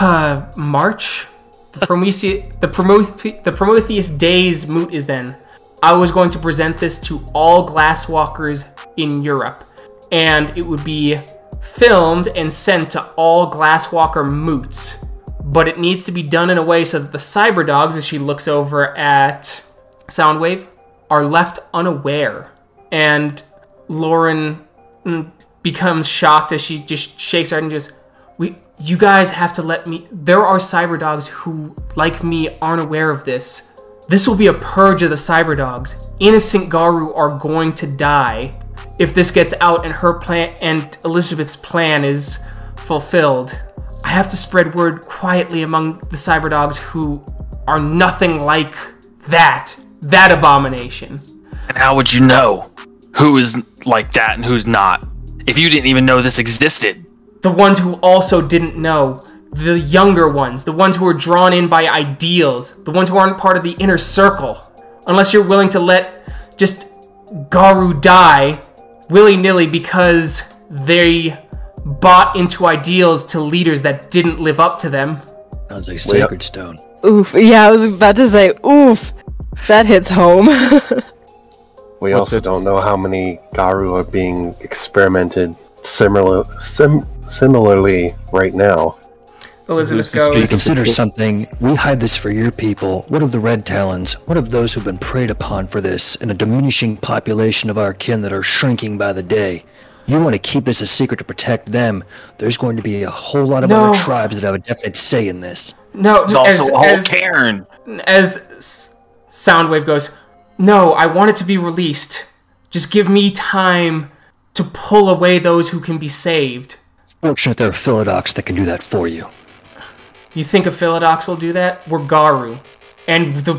uh, March? The Prometheus, the, Promethe- the Prometheus Days moot is then. I was going to present this to all glasswalkers in Europe, and it would be filmed and sent to all glasswalker moots. But it needs to be done in a way so that the cyber dogs, as she looks over at Soundwave, are left unaware. And Lauren mm, becomes shocked as she just shakes her head and just, we, you guys have to let me. There are cyber dogs who, like me, aren't aware of this. This will be a purge of the cyber dogs. Innocent Garou are going to die if this gets out and her plan and Elizabeth's plan is fulfilled. I have to spread word quietly among the cyber dogs who are nothing like that. That abomination. And how would you know who is like that and who's not? If you didn't even know this existed. The ones who also didn't know. The younger ones. The ones who are drawn in by ideals. The ones who aren't part of the inner circle. Unless you're willing to let just Garou die willy nilly because they bought into ideals to leaders that didn't live up to them. Sounds like Sacred Stone. Oof. Yeah, I was about to say, oof. That hits home. We What's also don't know how many Garou are being experimented similar, sim, similarly right now. Elizabeth Who's the you consider something? We hide this for your people. What of the Red Talons? What of those who've been preyed upon for this, and a diminishing population of our kin that are shrinking by the day? You want to keep this a secret to protect them. There's going to be a whole lot of No. other tribes that have a definite say in this. No, It's also as, a whole as, caern. as Soundwave goes, No, I want it to be released. Just give me time to pull away those who can be saved. Fortunate there are Philodox that can do that for you. You think a Philodox will do that? We're Garou. And the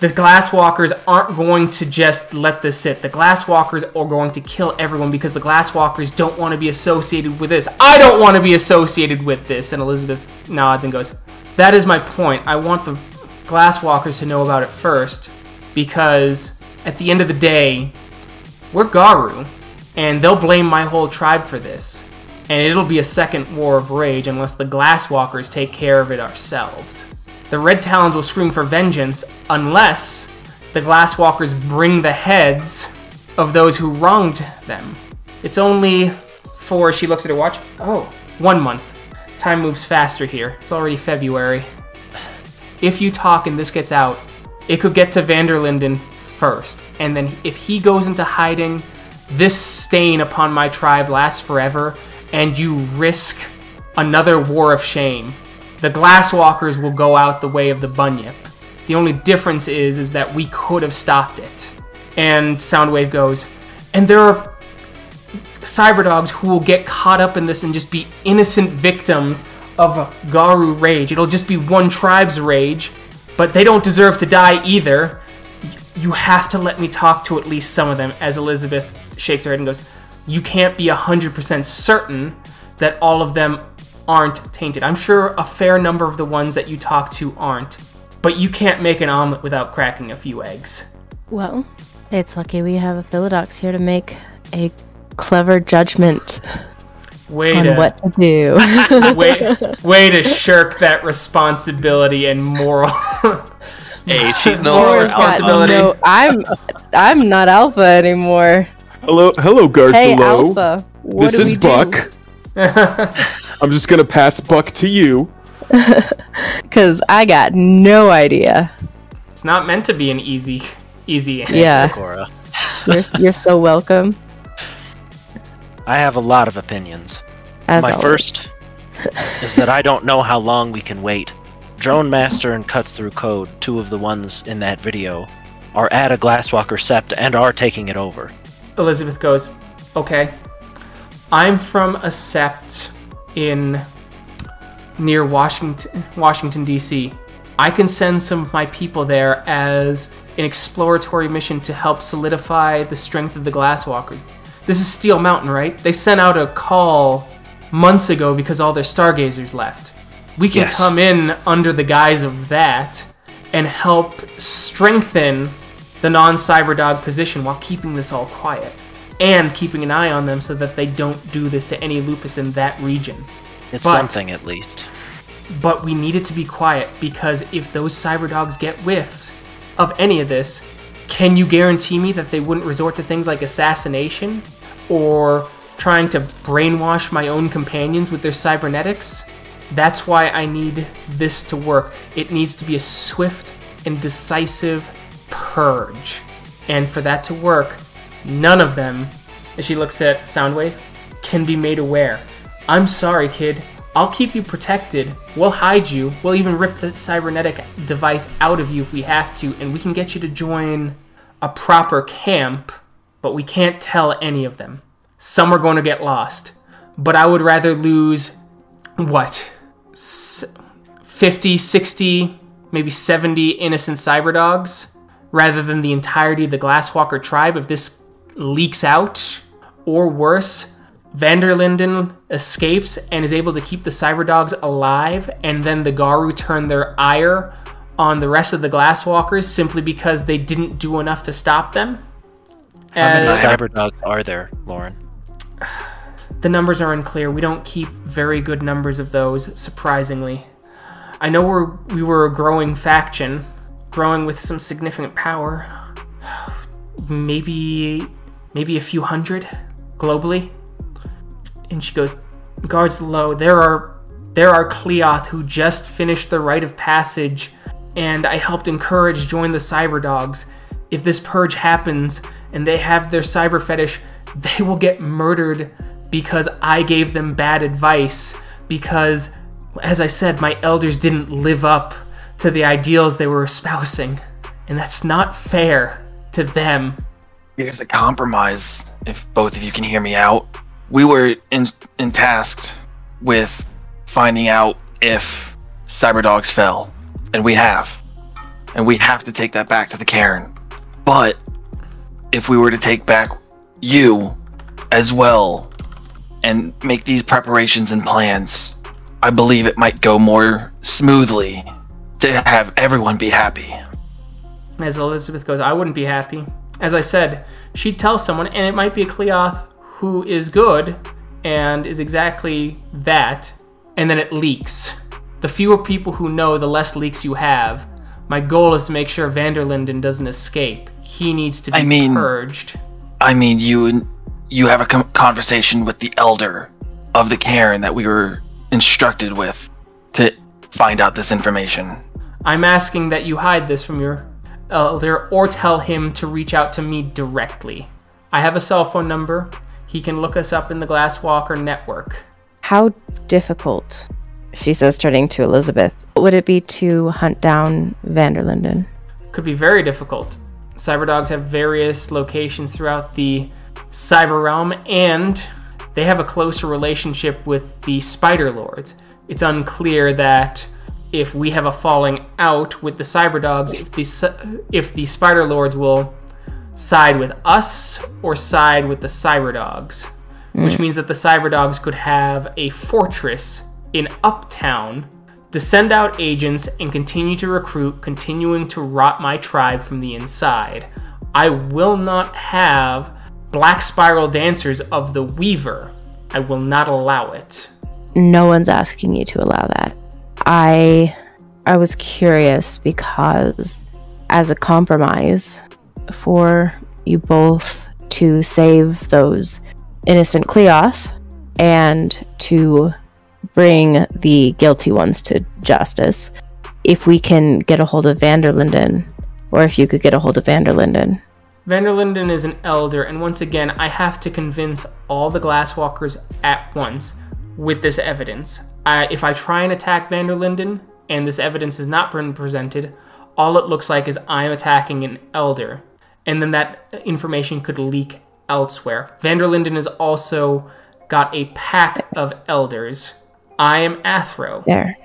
The Glasswalkers aren't going to just let this sit. The Glasswalkers are going to kill everyone because the Glasswalkers don't want to be associated with this. I don't want to be associated with this. And Elizabeth nods and goes, That is my point. I want the Glasswalkers to know about it first because at the end of the day, we're Garou, and they'll blame my whole tribe for this. And it'll be a second war of rage unless the Glasswalkers take care of it ourselves. The Red Talons will scream for vengeance unless the Glasswalkers bring the heads of those who wronged them. It's only for, she looks at her watch, oh, one month. Time moves faster here. It's already February. If you talk and this gets out, it could get to Vanderlinden first. And then if he goes into hiding, this stain upon my tribe lasts forever, and you risk another war of shame. The Glasswalkers will go out the way of the Bunyip. The only difference is is that we could have stopped it. And Soundwave goes, and there are cyberdogs who will get caught up in this and just be innocent victims of Garou rage. It'll just be one tribe's rage, but they don't deserve to die either. You have to let me talk to at least some of them, as Elizabeth shakes her head and goes, You can't be 100% certain that all of them aren't tainted. I'm sure a fair number of the ones that you talk to aren't, but you can't make an omelet without cracking a few eggs. Well, it's lucky we have a Philodox here to make a clever judgment Way on to what to do. way, way to shirk that responsibility and moral. Hey, she's no moral longer responsibility. no, I'm I'm not alpha anymore. Hello, hello, guards Hey, below. alpha. What this do is we do? Buck. I'm just gonna pass Buck to you. Because I got no idea. It's not meant to be an easy, easy answer. Yeah. Cora. You're, you're so welcome. I have a lot of opinions. As My always. first is that I don't know how long we can wait. Drone Master and Cuts Through Code, two of the ones in that video, are at a Glasswalker Sept and are taking it over. Elizabeth goes, Okay. I'm from a sept in near Washington Washington DC. I can send some of my people there as an exploratory mission to help solidify the strength of the Glasswalker. This is Steel Mountain, right? They sent out a call months ago because all their stargazers left. We can Yes. come in under the guise of that and help strengthen the non Cyberdog position while keeping this all quiet. And keeping an eye on them so that they don't do this to any lupus in that region. It's But- something at least. But we need it to be quiet because if those cyberdogs get whiffs of any of this, can you guarantee me that they wouldn't resort to things like assassination or trying to brainwash my own companions with their cybernetics? That's why I need this to work. It needs to be a swift and decisive purge. And for that to work, none of them, as she looks at Soundwave, can be made aware. I'm sorry, kid. I'll keep you protected. We'll hide you. We'll even rip the cybernetic device out of you if we have to, and we can get you to join a proper camp, but we can't tell any of them. Some are going to get lost. But I would rather lose, what, s- 50, 60, maybe 70 innocent cyberdogs rather than the entirety of the Glasswalker tribe if this leaks out. Or worse, Vanderlinden escapes and is able to keep the cyberdogs alive, and then the Garou turn their ire on the rest of the Glasswalkers simply because they didn't do enough to stop them. How many Uh, Cyberdogs are there, Lauren? the numbers are unclear. We don't keep very good numbers of those, surprisingly. I know we're we were a growing faction, growing with some significant power. Maybe maybe a few hundred globally. And she goes, Guards low, there are there are Cliath who just finished the rite of passage, and I helped encourage join the Cyber Dogs. If this purge happens and they have their cyber fetish, they will get murdered because I gave them bad advice. Because, as I said, my elders didn't live up to the ideals they were espousing. And that's not fair to them. Here's a compromise, if both of you can hear me out. We were in, in tasked with finding out if Cyberdogs fell, and we have. and we have to take that back to the Caern. But if we were to take back you as well and make these preparations and plans, I believe it might go more smoothly to have everyone be happy. As Elizabeth goes, I wouldn't be happy. As I said, she'd tell someone, and it might be a Cliath who is good and is exactly that, and then it leaks. The fewer people who know, the less leaks you have. My goal is to make sure Vanderlinden doesn't escape. He needs to be I mean- purged. I mean, you you have a conversation with the elder of the Caern that we were instructed with to find out this information. I'm asking that you hide this from your elder or tell him to reach out to me directly. I have a cell phone number. He can look us up in the Glasswalker network. How difficult, she says, turning to Elizabeth, would it be to hunt down Vanderlinden? Could be very difficult. Cyberdogs have various locations throughout the cyber realm, and they have a closer relationship with the Spider Lords. It's unclear that if we have a falling out with the Cyberdogs, if the if the Spider Lords will side with us or side with the Cyberdogs, which hmm. means that the cyber dogs could have a fortress in Uptown to send out agents and continue to recruit, continuing to rot my tribe from the inside. I will not have black spiral dancers of the Weaver. I will not allow it. No one's asking you to allow that. I I was curious because as a compromise for you both to save those innocent Cliath and to bring the guilty ones to justice, if we can get a hold of Vanderlinden, or if you could get a hold of Vanderlinden. Vanderlinden is an elder, and once again, I have to convince all the Glasswalkers at once with this evidence. I, if I try and attack Vanderlinden and this evidence has not been presented, all it looks like is I'm attacking an elder, and then that information could leak elsewhere. Vanderlinden has also got a pack of elders. I am Athro. There.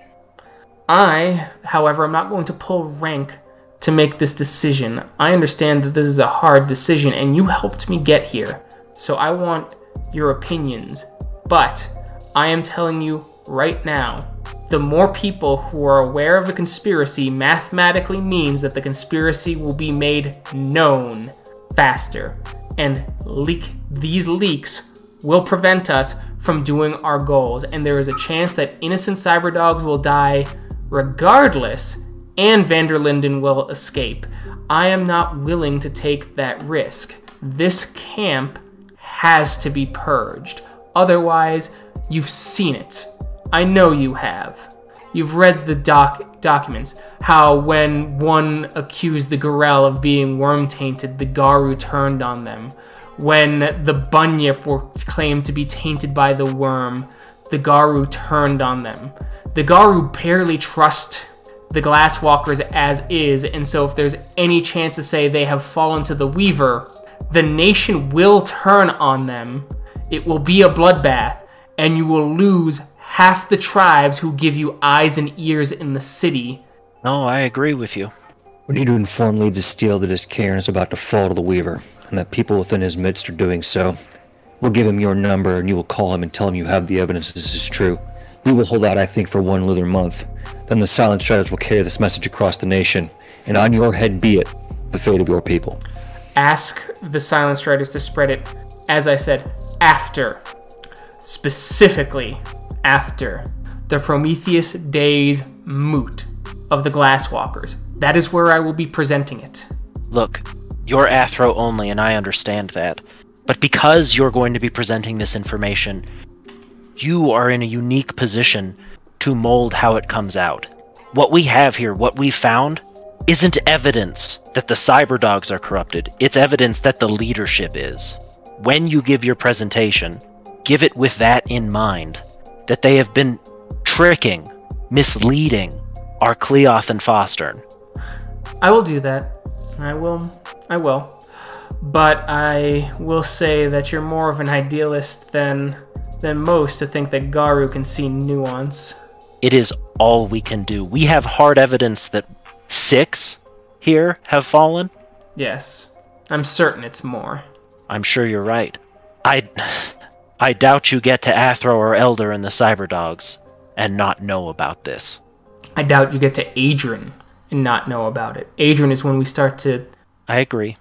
I, however, am not going to pull rank to make this decision. I understand that this is a hard decision and you helped me get here. So I want your opinions. But I am telling you right now the more people who are aware of the conspiracy mathematically means that the conspiracy will be made known faster. And leak these leaks will prevent us from doing our goals. And there is a chance that innocent cyberdogs will die regardless and Vanderlinden will escape. I am not willing to take that risk. This camp has to be purged. Otherwise, you've seen it. I know you have. You've read the doc documents. How when one accused the Gorel of being Wyrm tainted, the Garou turned on them. When the Bunyip were claimed to be tainted by the Wyrm, the Garou turned on them. The Garou barely trust the Glasswalkers as is, and so if there's any chance to say they have fallen to the Weaver, the nation will turn on them. It will be a bloodbath, and you will lose half the tribes who give you eyes and ears in the city. No, I agree with you. We need to inform Lee Steele that his Caern is about to fall to the Weaver, and that people within his midst are doing so. We'll give him your number, and you will call him and tell him you have the evidence this is true. We will hold out, I think, for one lunar month. Then the Silent Striders will carry this message across the nation, and on your head be it, the fate of your people. Ask the Silent Striders to spread it, as I said, after. Specifically, after the Prometheus Days moot of the Glasswalkers. That is where I will be presenting it. Look, you're Athro only, and I understand that. But because you're going to be presenting this information, you are in a unique position to mold how it comes out. What we have here, what we found, isn't evidence that the cyber dogs are corrupted. It's evidence that the leadership is. When you give your presentation, give it with that in mind that they have been tricking, misleading our Cliath and Fostern. I will do that. I will. I will. But I will say that you're more of an idealist than than most to think that Garou can see nuance. It is all we can do. We have hard evidence that six here have fallen? Yes. I'm certain it's more. I'm sure you're right. I I doubt you get to Athro or Elder in the Cyberdogs and not know about this. I doubt you get to Adren and not know about it. Adren is when we start to I agree.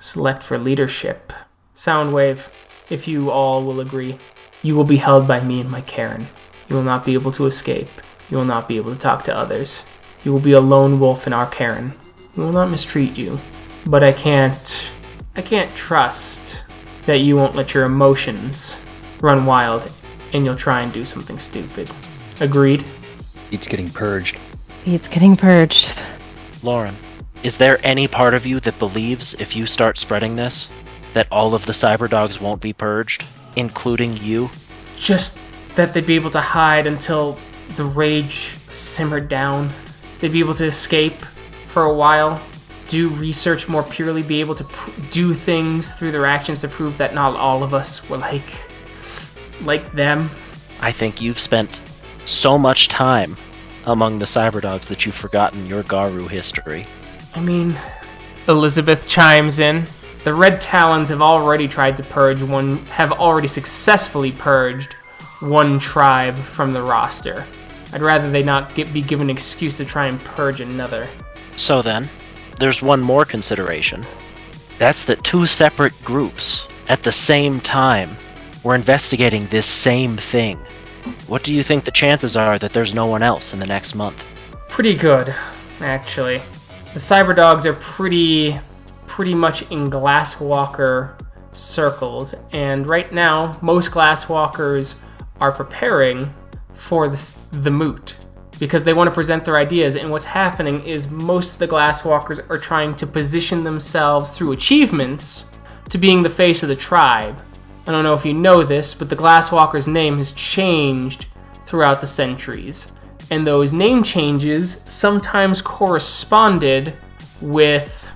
select for leadership. Soundwave, if you all will agree, you will be held by me and my caern. You will not be able to escape. You will not be able to talk to others. You will be a lone wolf in our caern. We will not mistreat you. But I can't. I can't trust that you won't let your emotions run wild and you'll try and do something stupid. Agreed? It's getting purged. It's getting purged. Lauren, is there any part of you that believes if you start spreading this, that all of the cyber dogs won't be purged, including you? Just that they'd be able to hide until the rage simmered down. They'd be able to escape for a while, do research more purely, be able to pr- do things through their actions to prove that not all of us were like like them. I think you've spent so much time among the Cyberdogs that you've forgotten your Garou history. I mean, Elizabeth chimes in. The Red Talons have already tried to purge one, have already successfully purged one tribe from the roster. I'd rather they not get, be given an excuse to try and purge another. So then, there's one more consideration. That's that two separate groups at the same time were investigating this same thing. What do you think the chances are that there's no one else in the next month? Pretty good, actually. The Cyberdogs are pretty, pretty much in Glasswalker circles, and right now, most Glasswalkers are preparing for this, the moot because they want to present their ideas. And what's happening is most of the Glasswalkers are trying to position themselves through achievements to being the face of the tribe. I don't know if you know this, but the Glasswalker's name has changed throughout the centuries. And those name changes sometimes corresponded with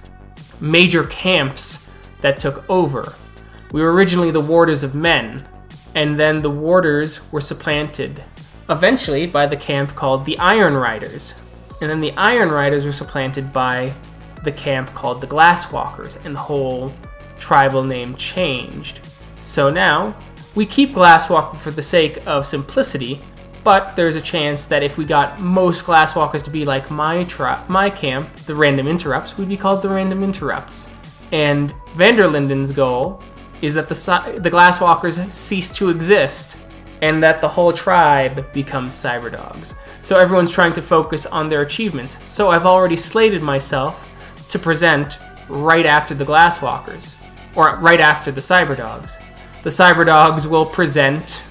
major camps that took over. We were originally the Warders of Men, and then the Warders were supplanted eventually by the camp called the Iron Riders. And then the Iron Riders were supplanted by the camp called the Glasswalkers, and the whole tribal name changed. So now, we keep Glasswalker for the sake of simplicity, but there's a chance that if we got most Glasswalkers to be like my my camp, the Random Interrupts, we'd be called the Random Interrupts. And Vanderlinden's goal is that the, si- the Glasswalkers cease to exist and that the whole tribe becomes cyberdogs. So everyone's trying to focus on their achievements. So I've already slated myself to present right after the Glasswalkers, or right after the cyberdogs. The cyberdogs will present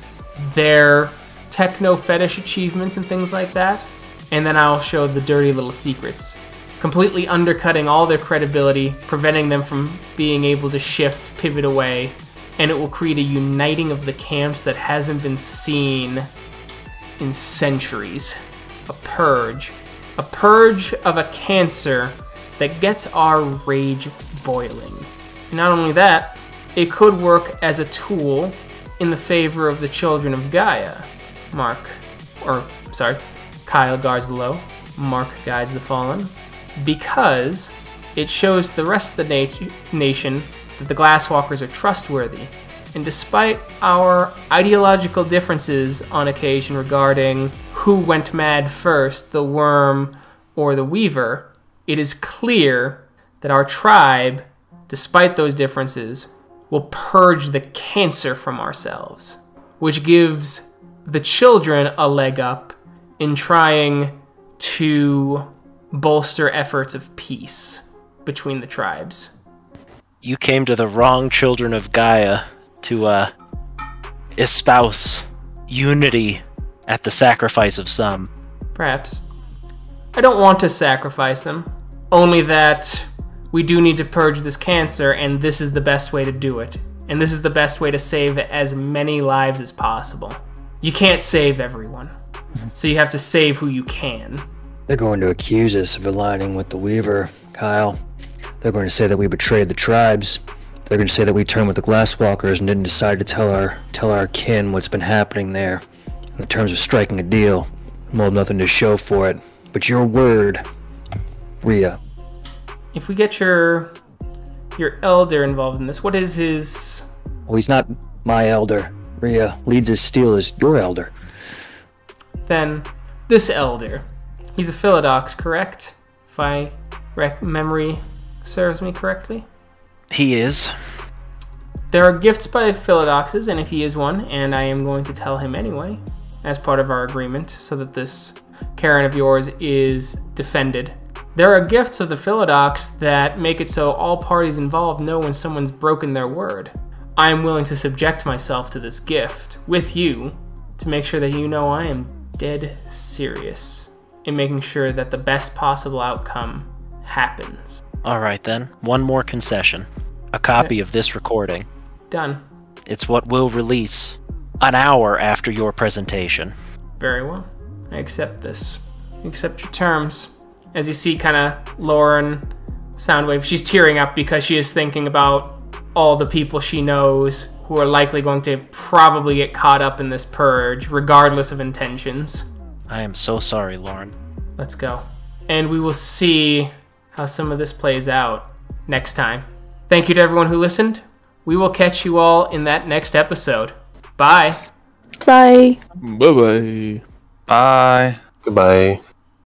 their techno fetish achievements and things like that, and then I'll show the dirty little secrets, completely undercutting all their credibility, preventing them from being able to shift, pivot away, and it will create a uniting of the camps that hasn't been seen in centuries. A purge. A purge of a cancer that gets our rage boiling. Not only that, it could work as a tool in the favor of the children of Gaia. Mark, or sorry, Kyle guards the low, Mark guides the fallen, because it shows the rest of the nat- nation that the Glasswalkers are trustworthy. And despite our ideological differences on occasion regarding who went mad first, the Wyrm or the weaver, it is clear that our tribe, despite those differences, will purge the cancer from ourselves, which gives the children a leg up in trying to bolster efforts of peace between the tribes. You came to the wrong children of Gaia to uh, espouse unity at the sacrifice of some. Perhaps. I don't want to sacrifice them, only that we do need to purge this cancer, and this is the best way to do it. And this is the best way to save as many lives as possible. You can't save everyone, so you have to save who you can. They're going to accuse us of aligning with the Weaver, Kyle. They're going to say that we betrayed the tribes. They're going to say that we turned with the Glasswalkers and didn't decide to tell our tell our kin what's been happening there. In terms of striking a deal, we'll have nothing to show for it. But your word, Rhea, if we get your your elder involved in this, what is his? Well, he's not my elder. Rhea leads his steel as your elder. Then this elder, he's a Philodox, correct? If I rec- memory serves me correctly. He is. There are gifts by Philodoxes, and if he is one, and I am going to tell him anyway, as part of our agreement, so that this caern of yours is defended. There are gifts of the Philodox that make it so all parties involved know when someone's broken their word. I am willing to subject myself to this gift with you to make sure that you know I am dead serious in making sure that the best possible outcome happens. All right then. One more concession. A copy of this recording. Done. It's what we'll release an hour after your presentation. Very well. I accept this. Accept your terms. As you see, kind of Lauren Soundwave, she's tearing up because she is thinking about all the people she knows who are likely going to probably get caught up in this purge, regardless of intentions. I am so sorry, Lauren. Let's go. And we will see how some of this plays out next time. Thank you to everyone who listened. We will catch you all in that next episode. Bye. Bye. Bye bye. Bye. Goodbye.